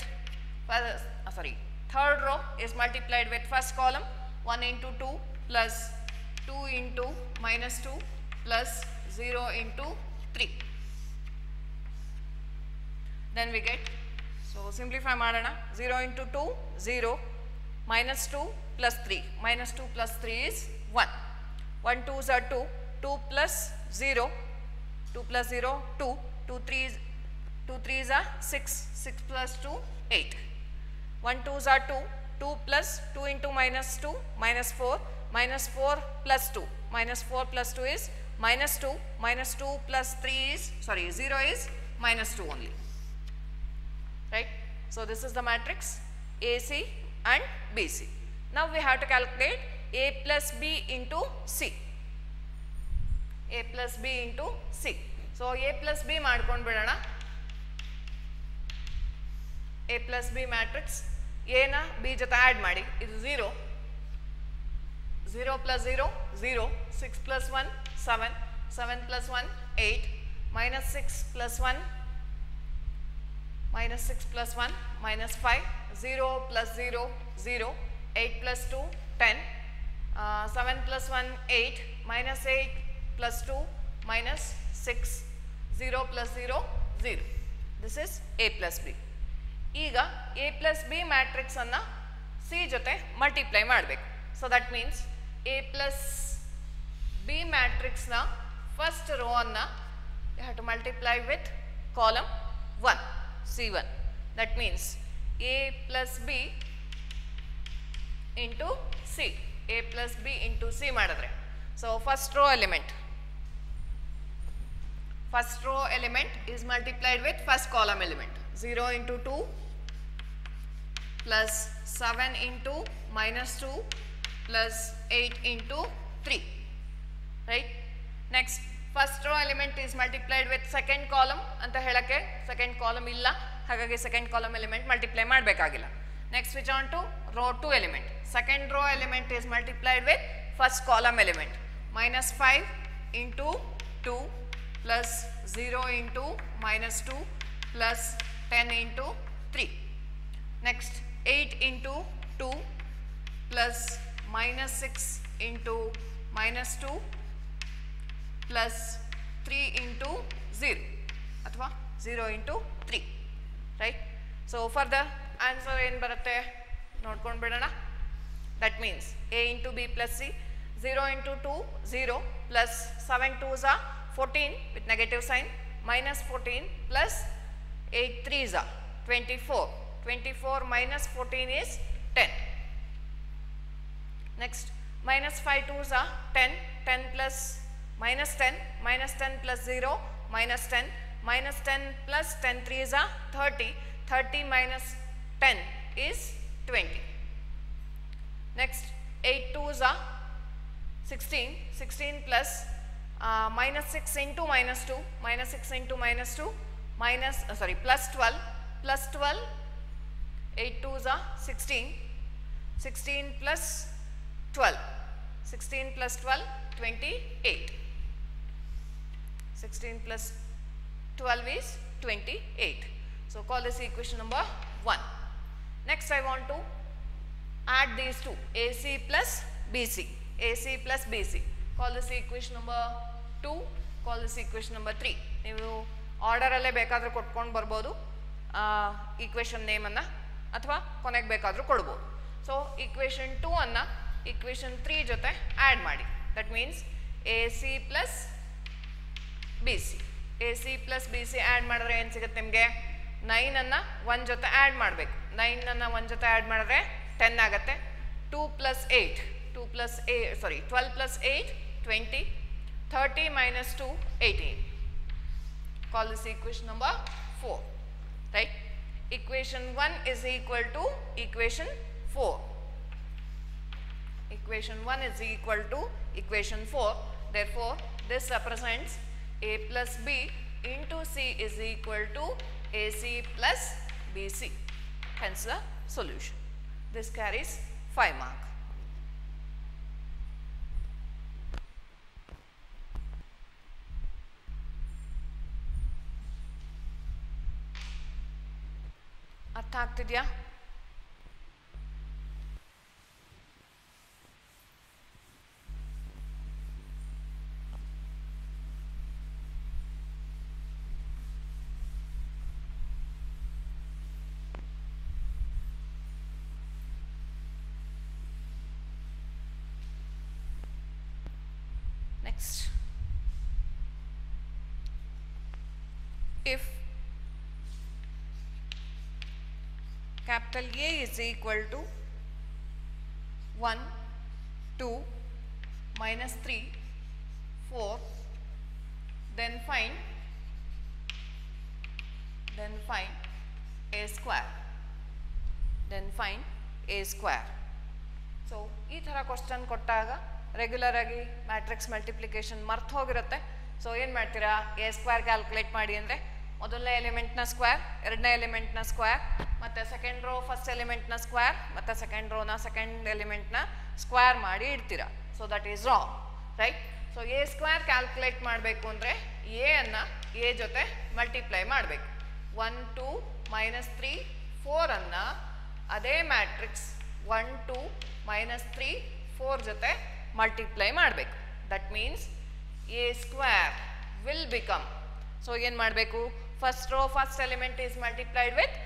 uh, sorry third row is multiplied with first column 1 into 2 plus 2 into minus 2 plus 0 into 3 then we get so simplify madana 0 into 2 0 minus 2 plus 3 minus 2 plus 3 is 1 1 2s are 2 2 plus 0 2 plus 0 2 2 3 is 2 3s are 6 6 plus 2 8 1 2s are 2 2 plus 2 into minus 2 minus 4 minus 4 plus 2 minus 4 plus 2 is minus 2 minus 2 plus 3 is sorry 0 is minus 2 only right so this is the matrix AC and BC now we have to calculate A plus B into C A plus B into C so A plus B ಮಾಡ್ಕೊಂಡು ಬಿಡೋಣ A plus B matrix ಎನ B ಜೊತೆ add ಮಾಡಿ ಇದು zero zero plus zero zero six plus one seven seven plus one eight minus six plus one minus six plus one minus five zero plus zero zero eight plus two ten seven plus one eight minus eight plus two minus six zero plus zero zero this is A plus B ಈಗ A plus B ಮ್ಯಾಟ್ರಿಕ್ಸನ್ನು C ಜೊತೆ multiply ಮಾಡಬೇಕು. So that means A plus B ಮ್ಯಾಟ್ರಿಕ್ಸ್ನ first row ಅನ್ನು you have to multiply with column one C one that means A plus B into C A plus B into C ಮಾಡಿದ್ರೆ. So first row element first row element is multiplied with first column element 0 into 2 plus 7 into minus 2 plus 8 into 3 right next first row element is multiplied with second column ಅಂತ ಹೇಳಕ್ಕೆ second column ಇಲ್ಲ ಹಾಗಾಗಿ second column element multiply ಮಾಡಬೇಕಾಗಿಲ್ಲ next which on to row two element second row element is multiplied with first column element minus five into two plus zero into minus two plus ten into three next eight into two plus minus six into minus two plus three into zero ಅಥವಾ zero into three right so fur the answer ಏನು ಬರುತ್ತೆ ನೋಡ್ಕೊಂಡು ಬಿಡೋಣ that means A into B plus C zero into two zero plus seven two Jha fourteen with negative sign minus fourteen plus eight three Jha twenty 24 minus 14 is 10. Next, minus 5 2s are 10, 10 plus minus 10, minus 10 plus 0, minus 10, minus 10 plus 10 3 is 30, 30 minus 10 is 20. Next, 8 2s are 16, 16 plus uh, minus 6 into minus 2, minus 6 into minus 2, minus, uh, sorry, plus 12, plus 12 8 2s are 16, 16 plus 12. 16 plus 12, 28. 16 plus 12 is 28. So, call this equation number 1. Next, I want to add these two AC plus BC. AC plus BC. Call this equation number 2. Call this equation number 3. ನೀವು ಆರ್ಡರಲ್ಲೇ ಬೇಕಾದರೆ ಕೊಟ್ಕೊಂಡು ಬರ್ಬೋದು equation ನೇಮನ್ನು ಅಥವಾ ಕೊನೆಗೆ ಬೇಕಾದರೂ ಕೊಡ್ಬೋದು. So equation two ಅನ್ನು equation three ಜೊತೆ ಆ್ಯಡ್ ಮಾಡಿ. That means A C plus B C A C plus B C add ಮಾಡಿದ್ರೆ ಏನು ಸಿಗುತ್ತೆ ನಿಮಗೆ? ನೈನನ್ನು ಒನ್ ಜೊತೆ ಆ್ಯಡ್ ಮಾಡಬೇಕು. ನೈನನ್ನು ಒನ್ ಜೊತೆ ಆ್ಯಡ್ ಮಾಡಿದ್ರೆ ಟೆನ್ ಆಗುತ್ತೆ. Two plus eight two plus a sorry twelve plus eight twenty thirty minus two eighteen call this equation number 4 right? Equation 1 is equal to equation 4 equation 1 is equal to equation 4 therefore this represents a plus b into c is equal to ac plus bc hence the solution. This carries 5 mark ಅರ್ಥ ಆಗ್ತಿದ್ಯಾ next if capital A is equal to 1, 2, minus 3, 4, then find, then find A square, then find A square. So ಈ ಥರ question ಕೊಟ್ಟಾಗ regular ಆಗಿ matrix multiplication ಮರ್ತು ಹೋಗಿರುತ್ತೆ so ಏನು ಮಾಡ್ತೀರಾ ಎ ಸ್ಕ್ವೇರ್ ಕ್ಯಾಲ್ಕುಲೇಟ್ ಮಾಡಿ ಅಂದರೆ ಮೊದಲನೇ ಎಲಿಮೆಂಟ್ನ ಸ್ಕ್ವೇರ್ ಎರಡನೇ ಎಲಿಮೆಂಟ್ನ ಸ್ಕ್ವೇರ್ ಮತ್ತು ಸೆಕೆಂಡ್ ರೋ ಫಸ್ಟ್ ಎಲಿಮೆಂಟ್ನ ಸ್ಕ್ವೇರ್ ಮತ್ತು ಸೆಕೆಂಡ್ ರೋನ ಸೆಕೆಂಡ್ ಎಲಿಮೆಂಟ್ನ ಸ್ಕ್ವೇರ್ ಮಾಡಿ ಇಡ್ತೀರ. So that is wrong right so A square calculate ಮಾಡಬೇಕು ಅಂದರೆ ಎ ಅನ್ನು ಎ ಜೊತೆ ಮಲ್ಟಿಪ್ಲೈ ಮಾಡಬೇಕು. ಒನ್ ಟು ಮೈನಸ್ ತ್ರೀ ಫೋರನ್ನು ಅದೇ matrix one two minus three four ಜೊತೆ ಮಲ್ಟಿಪ್ಲೈ ಮಾಡಬೇಕು. That means A square will become so ಏನು ಮಾಡಬೇಕು? First row first element is multiplied with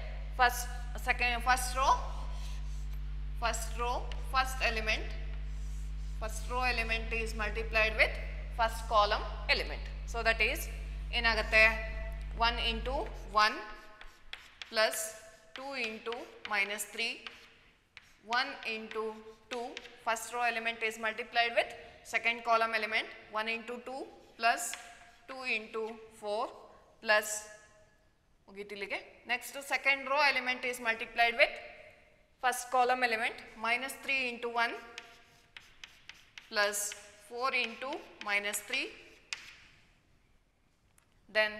first second first row first row first element first row element is multiplied with first column element so that is ಏನಾಗುತ್ತೆ one into one plus two into minus three 1 into 2 first row element is multiplied with second column element 1 into 2 plus 2 into 4 plus ಮುಗೀತಿಲ್ಲಿಗೆ next second row element is multiplied with first column element minus three into one plus four into minus three then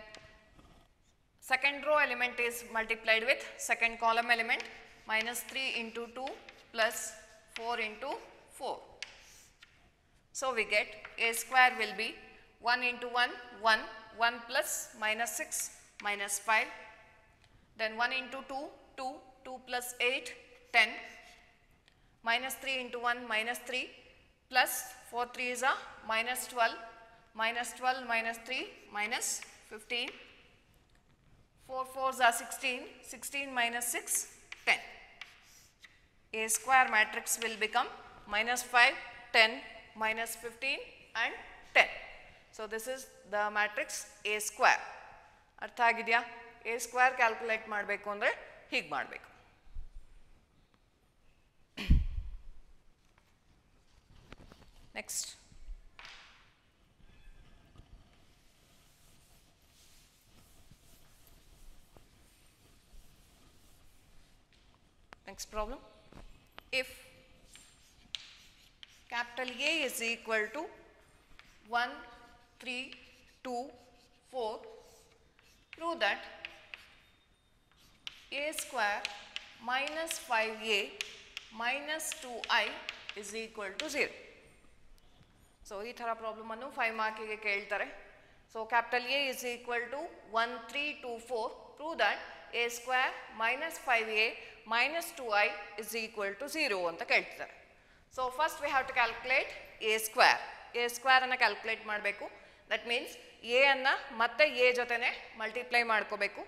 second row element is multiplied with second column element minus 3 into 2 plus 4 into 4. So we get a square will be 1 into 1, 1, 1 plus minus 6 minus 5. Then 1 into 2, 2, 2 plus 8, 10. Minus 3 into 1, minus 3 plus 4 3 is a minus 12. Minus 12 minus 3 minus 15. 4 4s are 16, 16 minus 6, 10. A square matrix will become minus 5, 10, minus 15 and 10. So this is the matrix A square. ಅರ್ಥ ಆಗಿದೆಯಾ A square calculate ಮಾಡಬೇಕು ಅಂದರೆ ಹೀಗೆ ಮಾಡಬೇಕು next Next problem. If capital A is equal to 1, 3, 2, 4, prove that A square minus 5A minus 2I is equal to 0. So ಈ ಥರ ಪ್ರಾಬ್ಲಮನ್ನು five ಮಾರ್ಕಿಗೆ ಕೇಳ್ತಾರೆ so capital A is equal to one three to four prove that A square minus five A minus two I is equal to zero ಅಂತ ಕೇಳ್ತಿದ್ದಾರೆ so first we have to calculate A square A ಸ್ಕ್ವೇರನ್ನು calculate ಮಾಡಬೇಕು that means A ಅನ್ನು ಮತ್ತೆ A ಜೊತೆನೆ multiply ಮಾಡ್ಕೋಬೇಕು.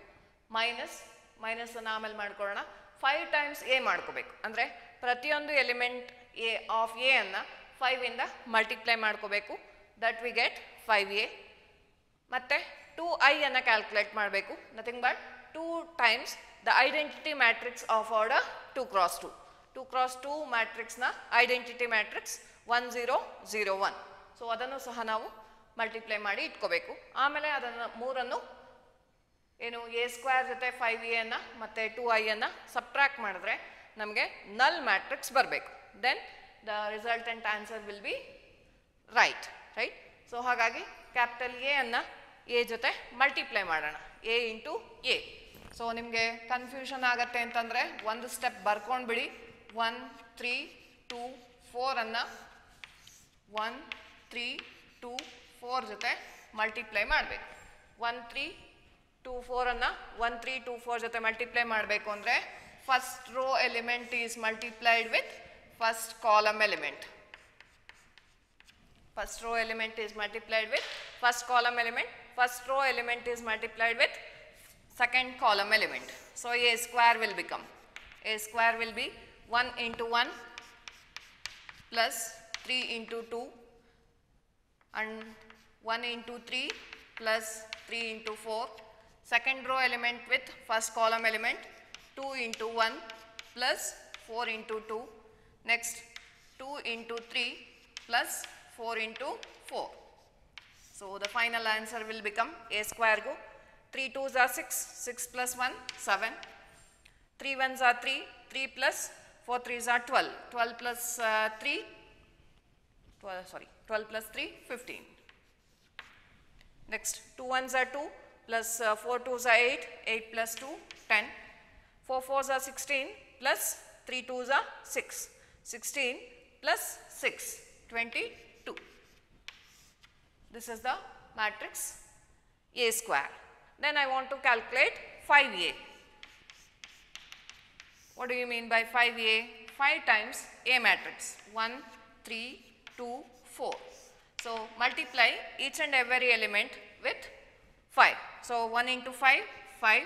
Minus ಮೈನಸನ್ನು ಆಮೇಲೆ ಮಾಡ್ಕೊಳ್ಳೋಣ. Five times A ಮಾಡ್ಕೋಬೇಕು. ಅಂದರೆ ಪ್ರತಿಯೊಂದು ಎಲಿಮೆಂಟ್ ಎ ಆಫ್ ಎ ಅನ್ನು ಫೈವಿಂದ ಮಲ್ಟಿಪ್ಲೈ ಮಾಡ್ಕೋಬೇಕು. That we get five A ಮತ್ತು ಟೂ ಐ ಅನ್ನು ಕ್ಯಾಲ್ಕುಲೇಟ್ ಮಾಡಬೇಕು. Nothing but two times the identity matrix of order two cross two two cross two ಮ್ಯಾಟ್ರಿಕ್ಸ್ನ identity matrix one zero zero one so ಅದನ್ನು ಸಹ ನಾವು multiply ಮಾಡಿ ಇಟ್ಕೋಬೇಕು. ಆಮೇಲೆ ಅದನ್ನು ಮೂರನ್ನು ಏನು ಎ ಸ್ಕ್ವೇರ್ ಜೊತೆ ಫೈವ್ ಎ ಅನ್ನು ಮತ್ತು ಟು ಐ ಅನ್ನು ಸಬ್ಟ್ರಾಕ್ಟ್ ಮಾಡಿದ್ರೆ ನಮಗೆ ನಲ್ ಮ್ಯಾಟ್ರಿಕ್ಸ್ ಬರಬೇಕು. Then the resultant answer will be right right so ಹಾಗಾಗಿ ಕ್ಯಾಪಿಟಲ್ ಎ ಅನ್ನು ಎ ಜೊತೆ ಮಲ್ಟಿಪ್ಲೈ ಮಾಡೋಣ. ಎ ಇಂಟು ಎ ಸೊ ನಿಮಗೆ ಕನ್ಫ್ಯೂಷನ್ ಆಗತ್ತೆ ಅಂತಂದರೆ ಒಂದು ಸ್ಟೆಪ್ ಬರ್ಕೊಂಡ್ಬಿಡಿ. ಒನ್ ತ್ರೀ ಟೂ ಫೋರನ್ನು ಒನ್ ತ್ರೀ ಟೂ ಫೋರ್ ಜೊತೆ ಮಲ್ಟಿಪ್ಲೈ ಮಾಡಬೇಕು ಒನ್ ತ್ರೀ ಟೂ ಫೋರನ್ನು ಒನ್ ತ್ರೀ ಟೂ ಫೋರ್ ಜೊತೆ ಮಲ್ಟಿಪ್ಲೈ ಮಾಡಬೇಕು ಅಂದರೆ first row element is multiplied with first column element first row element is multiplied with first column element first row element is multiplied with second column element so a square will become a square will be 1 into 1 plus 3 into 2 and 1 into 3 plus 3 into 4 second row element with first column element 2 into 1 plus 4 into 2 next 2 into 3 plus 4 into 4 so the final answer will become a square go 3 2s are 6 6 plus 1 7 3 1s are 3 3 plus 4 3s are 12 12 plus uh, 3 12 sorry 12 plus 3 15 Next, 2 ones are 2 plus uh, 4 twos are 8, 8 plus 2, 10. 4 fours are 16 plus 3 twos are 6. 16 plus 6, 22. This is the matrix A square. Then I want to calculate 5A. What do you mean by 5A? 5 times A matrix. 1, 3, 2, 4. So multiply each and every element with 5. So 1 into 5, 5,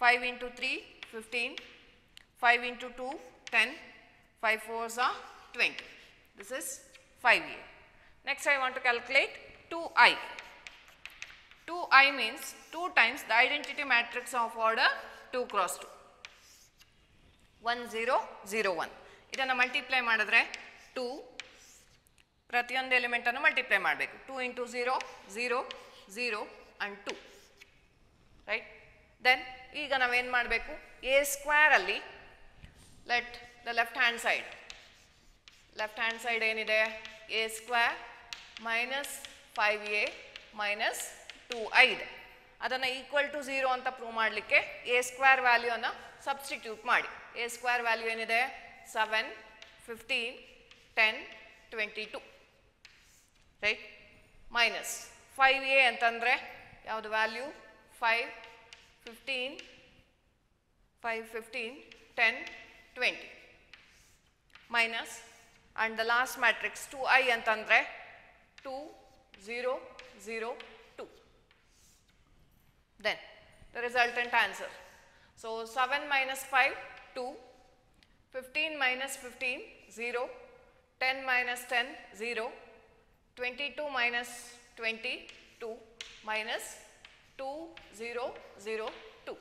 5 into 3, 15, 5 into 2, 10, 5 fours are 20. This is 5A. Next I want to calculate 2i. 2i means 2 times the identity matrix of order 2 cross 2. 1 0 0 1 ಇದನ್ನು multiply ಮಾಡಿದ್ರೆ 2 ಪ್ರತಿಯೊಂದು ಎಲಿಮೆಂಟನ್ನು multiply ಮಾಡಬೇಕು. Two into zero zero zero and two right then ಈಗ ನಾವೇನು ಮಾಡಬೇಕು? A ಸ್ಕ್ವೇರಲ್ಲಿ let the left hand side left hand side ಏನಿದೆ? A square minus five A minus two I ಇದೆ. ಅದನ್ನು ಈಕ್ವಲ್ ಟು ಝೀರೋ ಅಂತ ಪ್ರೂವ್ ಮಾಡಲಿಕ್ಕೆ A square ವ್ಯಾಲ್ಯೂನ substitute ಮಾಡಿ. ಎ ಸ್ಕ್ವೇರ್ ವ್ಯಾಲ್ಯೂ ಏನಿದೆ? Seven fifteen ten twenty two right minus five A ಅಂತಂದರೆ ಯಾವುದು value five fifteen five fifteen ten twenty minus and the last matrix to I ಅಂತಂದರೆ to zero zero to then the resultant answer. So 7 minus 5, 2, 15 minus 15, 0, 10 minus 10, 0, 22 minus 22 2, minus 2, 0, 0, 2.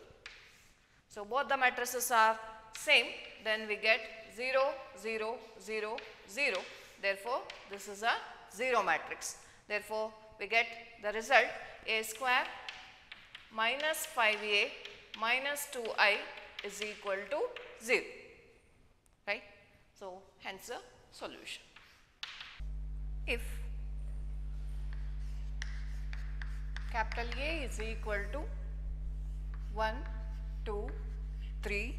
So both the matrices are same, then we get 0, 0, 0, 0. Therefore, this is a 0 matrix. Therefore, we get the result a square minus 5a minus 2i is equal to 0. Right? So, hence the solution. If capital A is equal to 1, 2, 3,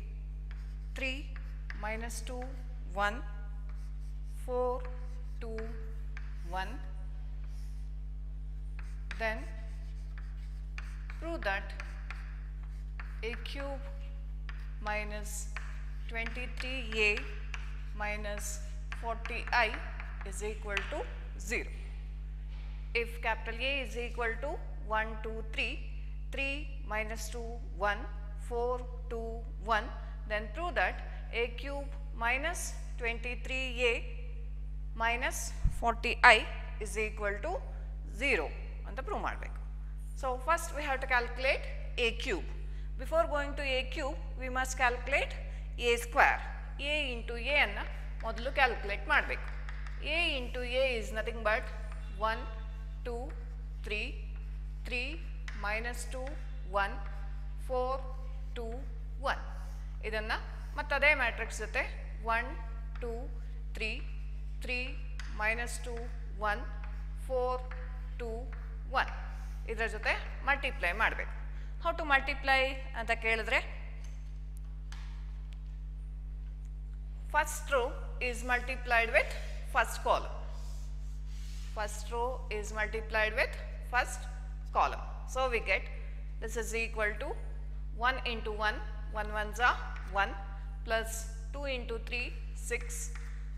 3 minus 2, 1, 4, 2, 1, then prove that a cube minus 23a minus 40i is equal to 0. If capital A is equal to 1, 2, 3, 3 minus 2, 1, 4, 2, 1, then prove that a cube minus 23a minus 40i is equal to 0 ಅಂತ prove ಮಾಡಬೇಕು So first we have to calculate a cube. Before going to a cube, we must calculate a square. a into a ಅನ್ನು ಮೊದಲು calculate ಮಾಡಬೇಕು a into a is nothing but 1, 2, 3, 3, minus two one four two one ಇದನ್ನು ಮತ್ತು ಅದೇ matrix ಜೊತೆ one two three three minus two one four two one ಇದರ ಜೊತೆ multiply ಮಾಡಬೇಕು. ಹೌ ಟು ಮಲ್ಟಿಪ್ಲೈ ಅಂತ ಕೇಳಿದ್ರೆ first row is multiplied with first column first row is multiplied with first column. So, we get this is equal to 1 into 1, 1 1s are 1 plus 2 into 3, 6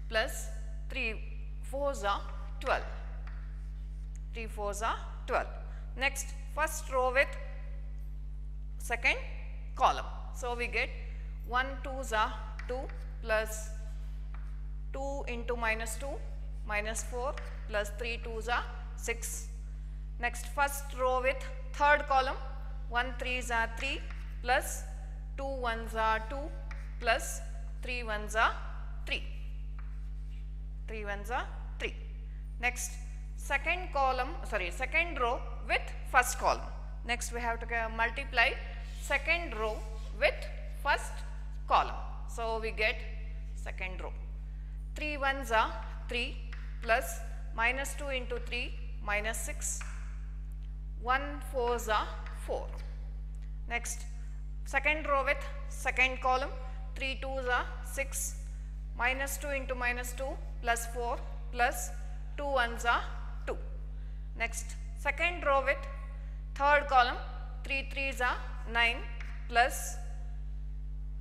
plus 3 4s are 12, 3 4s are 12. Next, first row with second column. So, we get 1 2s are 2 plus 2 into minus 2 minus 4 plus 3 2s are 6 Next, first row with third column 1 threes are 3 plus 2 ones are 2 plus 3 ones are 3. 3 ones are 3. Next, second column, sorry, second row with first column. Next, we have to multiply second row with first column. So, we get second row. 3 ones are 3 plus minus 2 into 3 minus 6. 1 fours are 4. Next, second row with second column 3 twos are 6 minus 2 into minus 2 plus 4 plus 2 ones are 2. Next, second row with third column 3 threes are 9 plus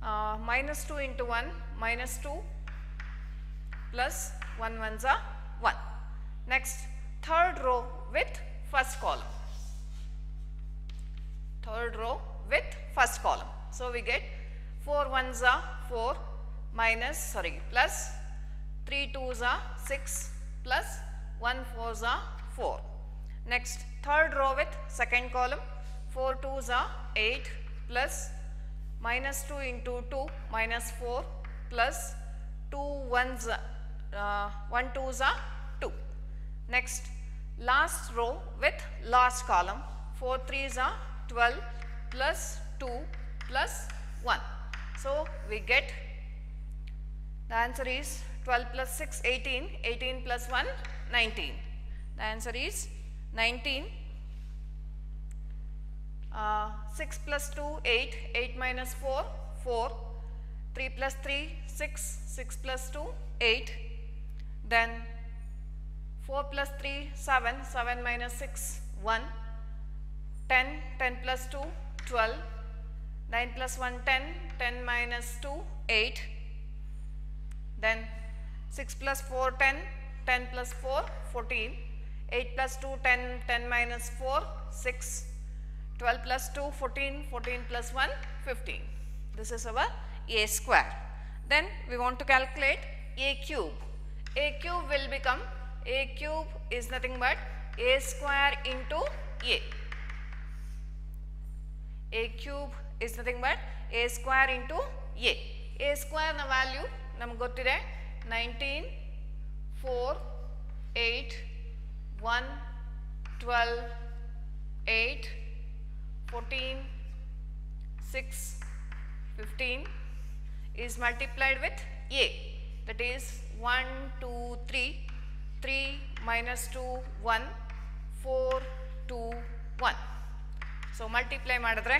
uh, minus 2 into 1 minus 2 plus 1 ones are 1. Next, third row with first column. Third row with first column. So, we get 4 ones are 4 minus sorry plus 3 twos are 6 plus 1 fours are 4. Next, third row with second column 4 twos are 8 plus minus 2 into 2 minus 4 plus 2 ones uh, 1 twos are 2. Next, last row with last column 4 threes are 12 plus 2 plus 1. So, we get the answer is 12 plus 6 18, 18 plus 1 19. The answer is 19 uh, 6 plus 2, 8, 8 minus 4, 4, 3 plus 3, 6, 6 plus 2, 8, then 4 plus 3, 7, 7 minus 6, 1, 10, 10 plus 2, 12, 9 plus 1, 10, 10 minus 2, 8, then 6 plus 4, 10, 10 plus 4, 14, 8 plus 2, 10, 10 minus 4, 6, 12 plus 2, 14, 14 plus 1, 15. This is our a square. Then we want to calculate a cube. a cube will become, a cube is nothing but a square into a. a cube is nothing but a square into a. a square ನ value ನಮ್ಗೆ ಗೊತ್ತಿದೆ nineteen four eight one twelve eight fourteen six fifteen is multiplied with a that is 1 2 3 3 minus 2 1 4 2 1 so multiply ಮಾಡಿದ್ರೆ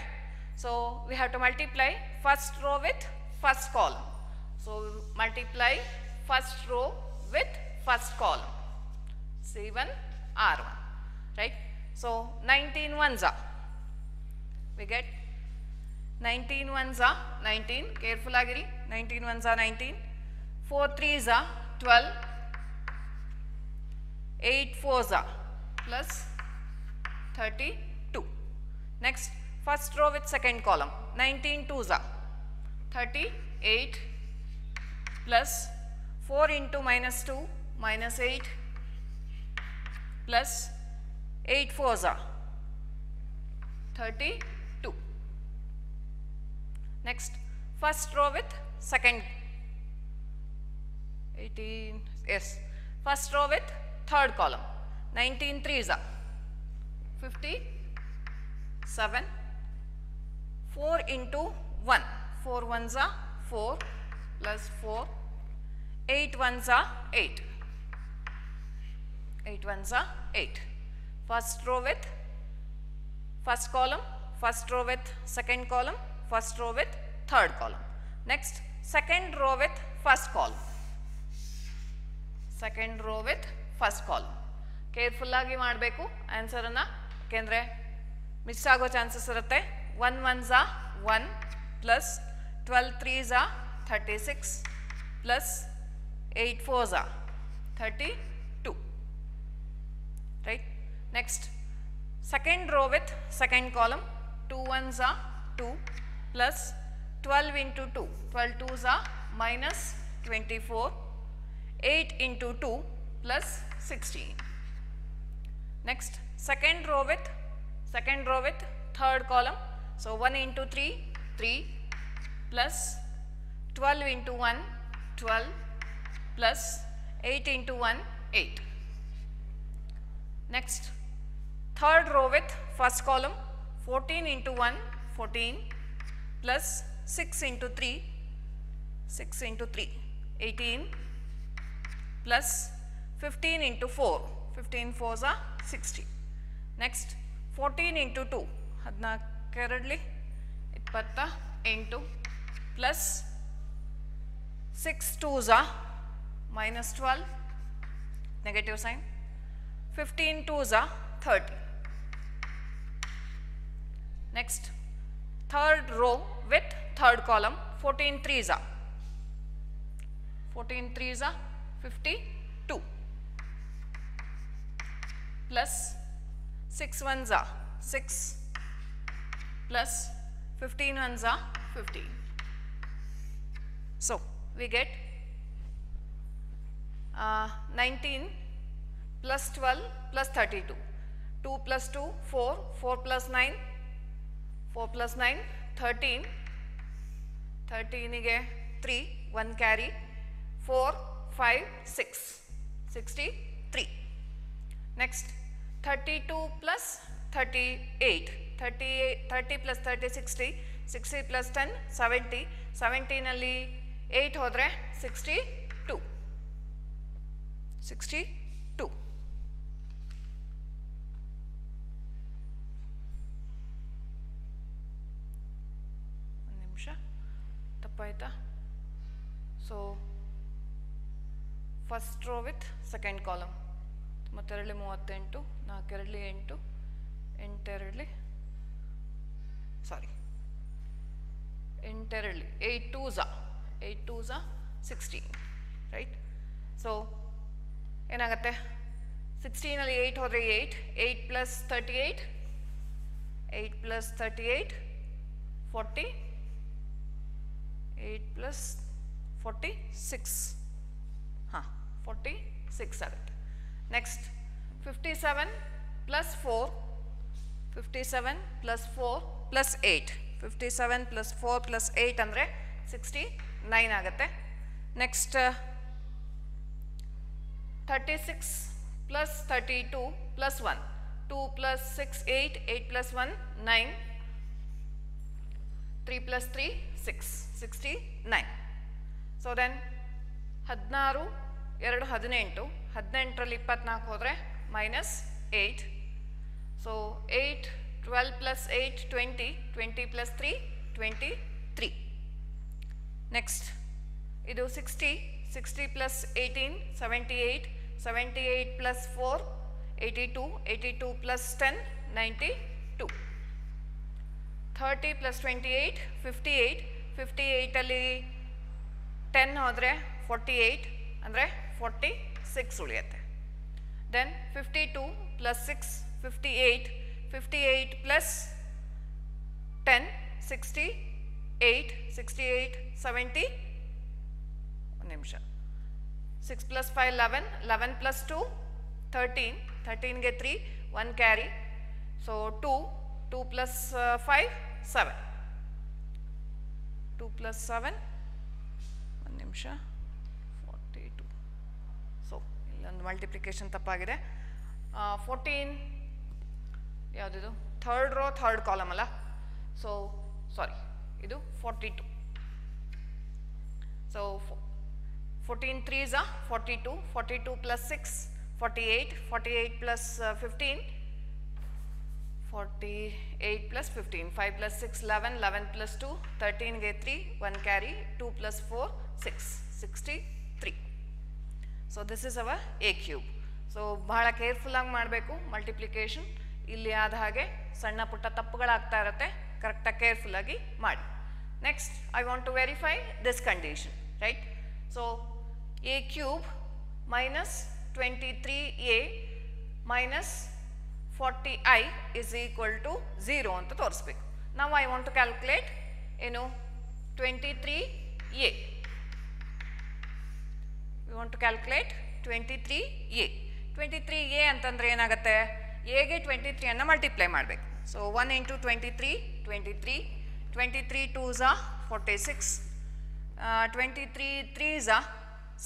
so we have to multiply first row with first column so multiply first row with first column c1 r1 right so 19 ones are we get 19 ones are 19 careful agiri 19 ones are 19 4 threes are 12 8 fours are plus 32 next first row with second column. 19 twos are 38 plus 4 into minus 2 minus 8 plus 8 fours are 32 Next, first row with second. 18, yes, first row with third column. 19 threes are 57, 4 into 1, 4 ones are 4 plus 4, 8 ones are 8, 8 ones are 8. First row with first column, first row with second column, first row with third column. Next, second row with first column. Second row with first column. Careful ಆಗಿ ಮಾಡಬೇಕು ಆನ್ಸರನ್ನು ಯಾಕೆಂದರೆ miss ಆಗೋ chances ಇರುತ್ತೆ one one Jha one plus twelve three Jha thirty six plus eight four Jha thirty two right next second row with second column 2 ones are 2 plus 12 into 2 12 twos are minus 24 8 into 2 plus 16 next second row with second row with third column. So 1 into 3 3 plus 12 into 1 12 plus 8 into 1 8 Next, third row with first column 14 into 1 14 plus 6 into 3 6 into 3 18 plus 15 into 4 15 fours are 60. Next 14 into 2 ಹದಿನಾಲ್ಕೆರಡಲಿ ಇಪ್ಪತ್ತ ಎಂಟು plus six twos minus twelve negative sign 15 twos are 30. Next, third row with third column 14 threes are 14 threes are 52 plus 6 ones are 6 plus 15 ones are 15. So, we get uh, 19 plus 12 plus 32. 2 plus 2, 4, 4 plus 9, 4 plus 9, 13, 13 ಗೆ 3, 1 carry, 4, 5, 6, 63. Next, 32 plus 38, 38 30 plus 30, 60, 60 plus 10, 70, 17 ಅಲ್ಲಿ 8 ಹೋದರೆ 62, 62. ನಿಮಿಷ ತಪ್ಪಾಯ್ತಾ so first row with second column ಮತ್ತೆರಡಲಿ ಮೂವತ್ತೆಂಟು ನಾಲ್ಕೆರಳಿ ಎಂಟು ಎಂಟೆರಳಿ sorry ಎಂಟೆರಡಲಿ eight two ಝಾ ಏಯ್ಟ್ ಟೂ ಝಾ ಸಿಕ್ಸ್ಟೀನ್ ರೈಟ್ ಸೊ ಏನಾಗುತ್ತೆ? ಸಿಕ್ಸ್ಟೀನಲ್ಲಿ ಏಯ್ಟ್ ಹೋದರೆ eight eight plus thirty eight eight plus thirty eight forty eight plus forty six ಹಾಂ ಫೋರ್ಟಿ ಸಿಕ್ಸ್ ಆಗುತ್ತೆ. Next 57 plus 4, 57 plus 4 plus 8, 57 plus 4 plus 8 ಅಂದರೆ 69 ಆಗುತ್ತೆ. Next thirty six plus thirty two plus one two plus six eight eight plus one nine three plus three six sixty nine so then ಹದಿನಾರು ಎರಡು ಹದಿನೆಂಟು. ಹದಿನೆಂಟರಲ್ಲಿ ಇಪ್ಪತ್ನಾಲ್ಕು ಹೋದರೆ minus eight so eight twelve plus eight twenty twenty plus three twenty three next ಇದು sixty sixty plus eighteen seventy eight seventy eight plus four eighty two eighty two plus ten ninety two thirty plus twenty eight fifty eight fifty ಏಯ್ಟಲ್ಲಿ ten ಹೋದರೆ forty eight ಅಂದರೆ forty six ಉಳಿಯುತ್ತೆ then fifty two plus six fifty eight fifty eight plus ten sixty eight sixty eight seventy ಒಂದು ನಿಮಿಷ six plus five eleven eleven plus two thirteen ಥರ್ಟೀನ್ಗೆ three one carry so two two plus five seven two plus seven ಒಂದು ನಿಮಿಷ forty to so ಇಲ್ಲೊಂದು multiplication ತಪ್ಪಾಗಿದೆ. Fourteen ಯಾವುದಿದು? Third row third column ಅಲ್ಲ? So sorry ಇದು forty two so fourteen threes forty two forty two plus six forty eight forty eight plus fifteen forty eight plus fifteen five plus six eleven eleven plus two ತರ್ಟೀನ್ಗೆ three one carry two plus four six sixty so this is our a cube so ಬಹಳ ಕೇರ್ಫುಲ್ಲಾಗಿ ಮಾಡಬೇಕು multiplication ಇಲ್ಲಿ ಆದ ಹಾಗೆ ಸಣ್ಣ ಪುಟ್ಟ ತಪ್ಪುಗಳಾಗ್ತಾ ಇರುತ್ತೆ ಕರೆಕ್ಟಾಗಿ ಕೇರ್ಫುಲ್ಲಾಗಿ ಮಾಡಿ. Next I want to verify this condition right so a cube minus twenty three a minus forty I is equal to zero ಅಂತ ತೋರಿಸ್ಬೇಕು. ನಾವು ಐ ವಾಂಟ್ ಟು ಕ್ಯಾಲ್ಕುಲೇಟ್ ಏನು? Twenty three a we want to calculate twenty three a twenty three a ಅಂತಂದರೆ ಏನಾಗುತ್ತೆ? ಎಗೆ twenty ತ್ರೀಯನ್ನು multiply ಮಾಡಬೇಕು. So one into twenty three twenty three twenty three two are forty six twenty three three are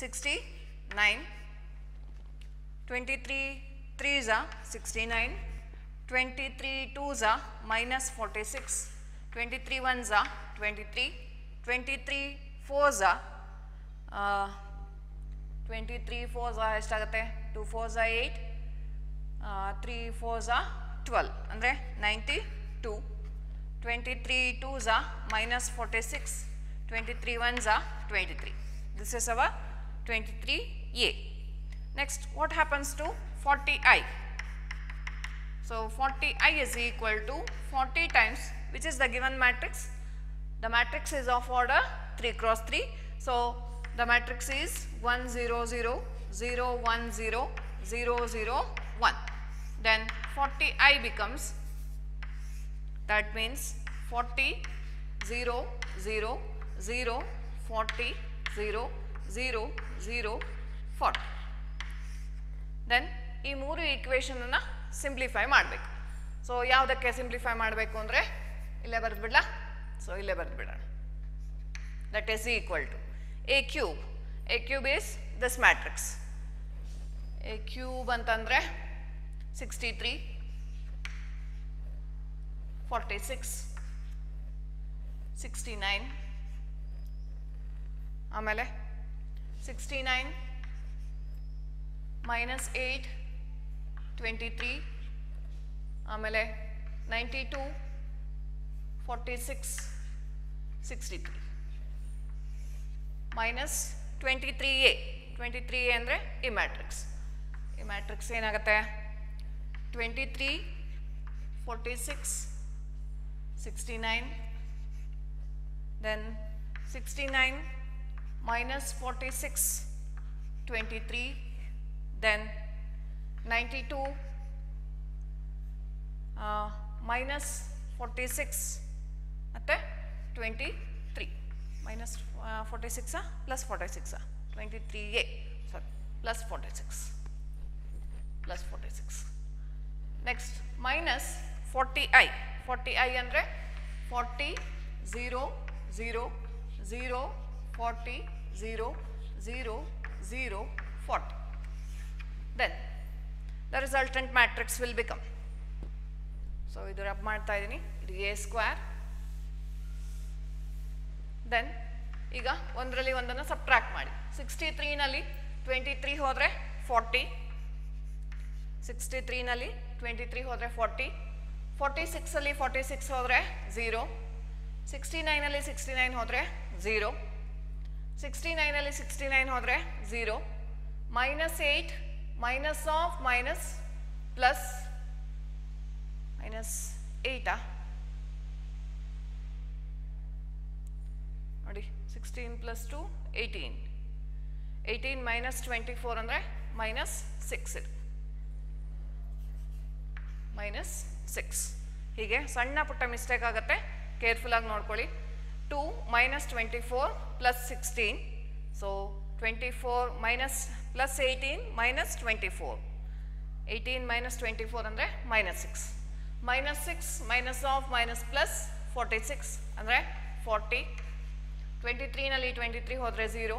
sixty nine twenty three three are sixty nine twenty three two are minus forty six twenty three one are twenty three twenty three four are twenty three four Jha ಎಷ್ಟಾಗುತ್ತೆ to four Jha eight three four Jha twelve ಅಂದರೆ ninety two twenty three two Jha minus forty six twenty three one Jha twenty three this is hour twenty three A Next, what happens to 40i? So, 40i is equal to 40 times, which is the given matrix. The matrix is of order 3 cross 3. So, the matrix is 1 0 0 0 1 0 0 0 1. Then 40i becomes, that means 40 0 0 0 40 0 0 0 40. Then ಈ ಮೂರು ಈಕ್ವೇಷನನ್ನು simplify ಮಾಡಬೇಕು so ಯಾವುದಕ್ಕೆ simplify ಮಾಡಬೇಕು ಅಂದರೆ ಇಲ್ಲೇ ಬರೆದು ಬಿಡಲಾ so ಇಲ್ಲೇ ಬರೆದು ಬಿಡೋಣ that is equal to a cube. A cube is this matrix. A cube ಅಂತಂದ್ರೆ 63, 46, 69, ಆಮೇಲೆ 69 minus 8, 23, ಆಮೇಲೆ 92, 46, 63. minus twenty three A twenty three A ಅಂದರೆ ಈ ಮ್ಯಾಟ್ರಿಕ್ಸ್ ಈ ಮ್ಯಾಟ್ರಿಕ್ಸ್ ಏನಾಗುತ್ತೆ twenty three forty six sixty nine then sixty nine minus 46 23 then 92 uh, minus 46 ಮತ್ತೆ 23 minus uh, 46 plus 46 23 a sorry plus 46 plus 46 next minus 40 i 40 i ಅಂದರೆ 40 0 0 0 40 0 0 0 40 then the resultant matrix will become so ಇದು rub ಮಾಡ್ತಾ ಇದ್ದೀನಿ ಇದು A square then ಈಗ ಒಂದರಲ್ಲಿ ಒಂದನ್ನು subtract ಮಾಡಿ. ಸಿಕ್ಸ್ಟಿ ತ್ರೀನಲ್ಲಿ ಟ್ವೆಂಟಿ ತ್ರೀ ಹೋದರೆ ಫಾರ್ಟಿ ಸಿಕ್ಸ್ಟಿ ತ್ರೀನಲ್ಲಿ ಟ್ವೆಂಟಿ ತ್ರೀ ಹೋದರೆ ಫಾರ್ಟಿ ಫಾರ್ಟಿ ಸಿಕ್ಸಲ್ಲಿ ಫಾರ್ಟಿ ಸಿಕ್ಸ್ ಹೋದರೆ ಝೀರೋ ಸಿಕ್ಸ್ಟಿ ನೈನಲ್ಲಿ ಸಿಕ್ಸ್ಟಿ ನೈನ್ ಹೋದರೆ ಝೀರೋ ಸಿಕ್ಸ್ಟಿ ನೈನಲ್ಲಿ ಸಿಕ್ಸ್ಟಿ ನೈನ್ ಹೋದರೆ zero minus eight minus of minus plus minus ಏಯ್ಟಾ ನೋಡಿ sixteen plus two eighteen eighteen minus twenty four ಅಂದರೆ ಮೈನಸ್ ಸಿಕ್ಸ್ ಇದು. ಮೈನಸ್ ಸಿಕ್ಸ್ ಹೀಗೆ ಸಣ್ಣ ಪುಟ್ಟ ಮಿಸ್ಟೇಕ್ ಆಗುತ್ತೆ. ಕೇರ್ಫುಲ್ಲಾಗಿ ನೋಡ್ಕೊಳ್ಳಿ. Two minus twenty four plus sixteen so twenty four minus plus eighteen minus twenty four eighteen minus twenty four ಅಂದರೆ minus six minus six minus of minus plus forty six ಅಂದರೆ forty twenty ತ್ರೀನಲ್ಲಿ twenty three ಹೋದರೆ zero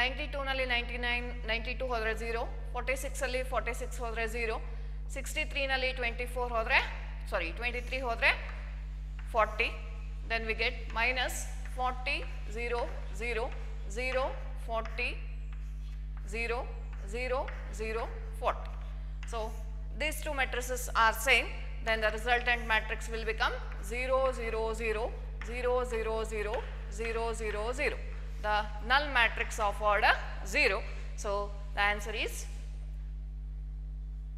ninety ಟೂನಲ್ಲಿ ninety nine ninety two ಹೋದರೆ zero forty ಸಿಕ್ಸಲ್ಲಿ forty six ಹೋದರೆ zero sixty ತ್ರೀನಲ್ಲಿ twenty four ಹೋದರೆ sorry twenty three ಹೋದರೆ forty then we get minus forty zero zero zero forty zero zero zero forty so these two matrices are same then the resultant matrix will become 0 0 0 0 0 0 0 0 0 the null matrix of order 0 so the answer is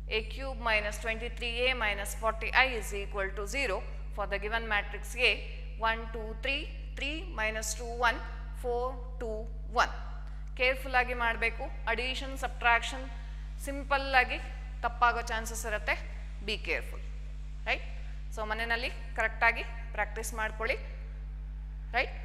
a cube minus 23a minus 40i is equal to 0 for the given matrix A 1 2 3 3 minus 2 1 4 2 1 careful careful ಆಗಿ ಮಾಡಬೇಕು addition subtraction simple ಆಗಿ chances chances be careful right so so correct ಕರೆಕ್ಟಾಗಿ practice maadkoli right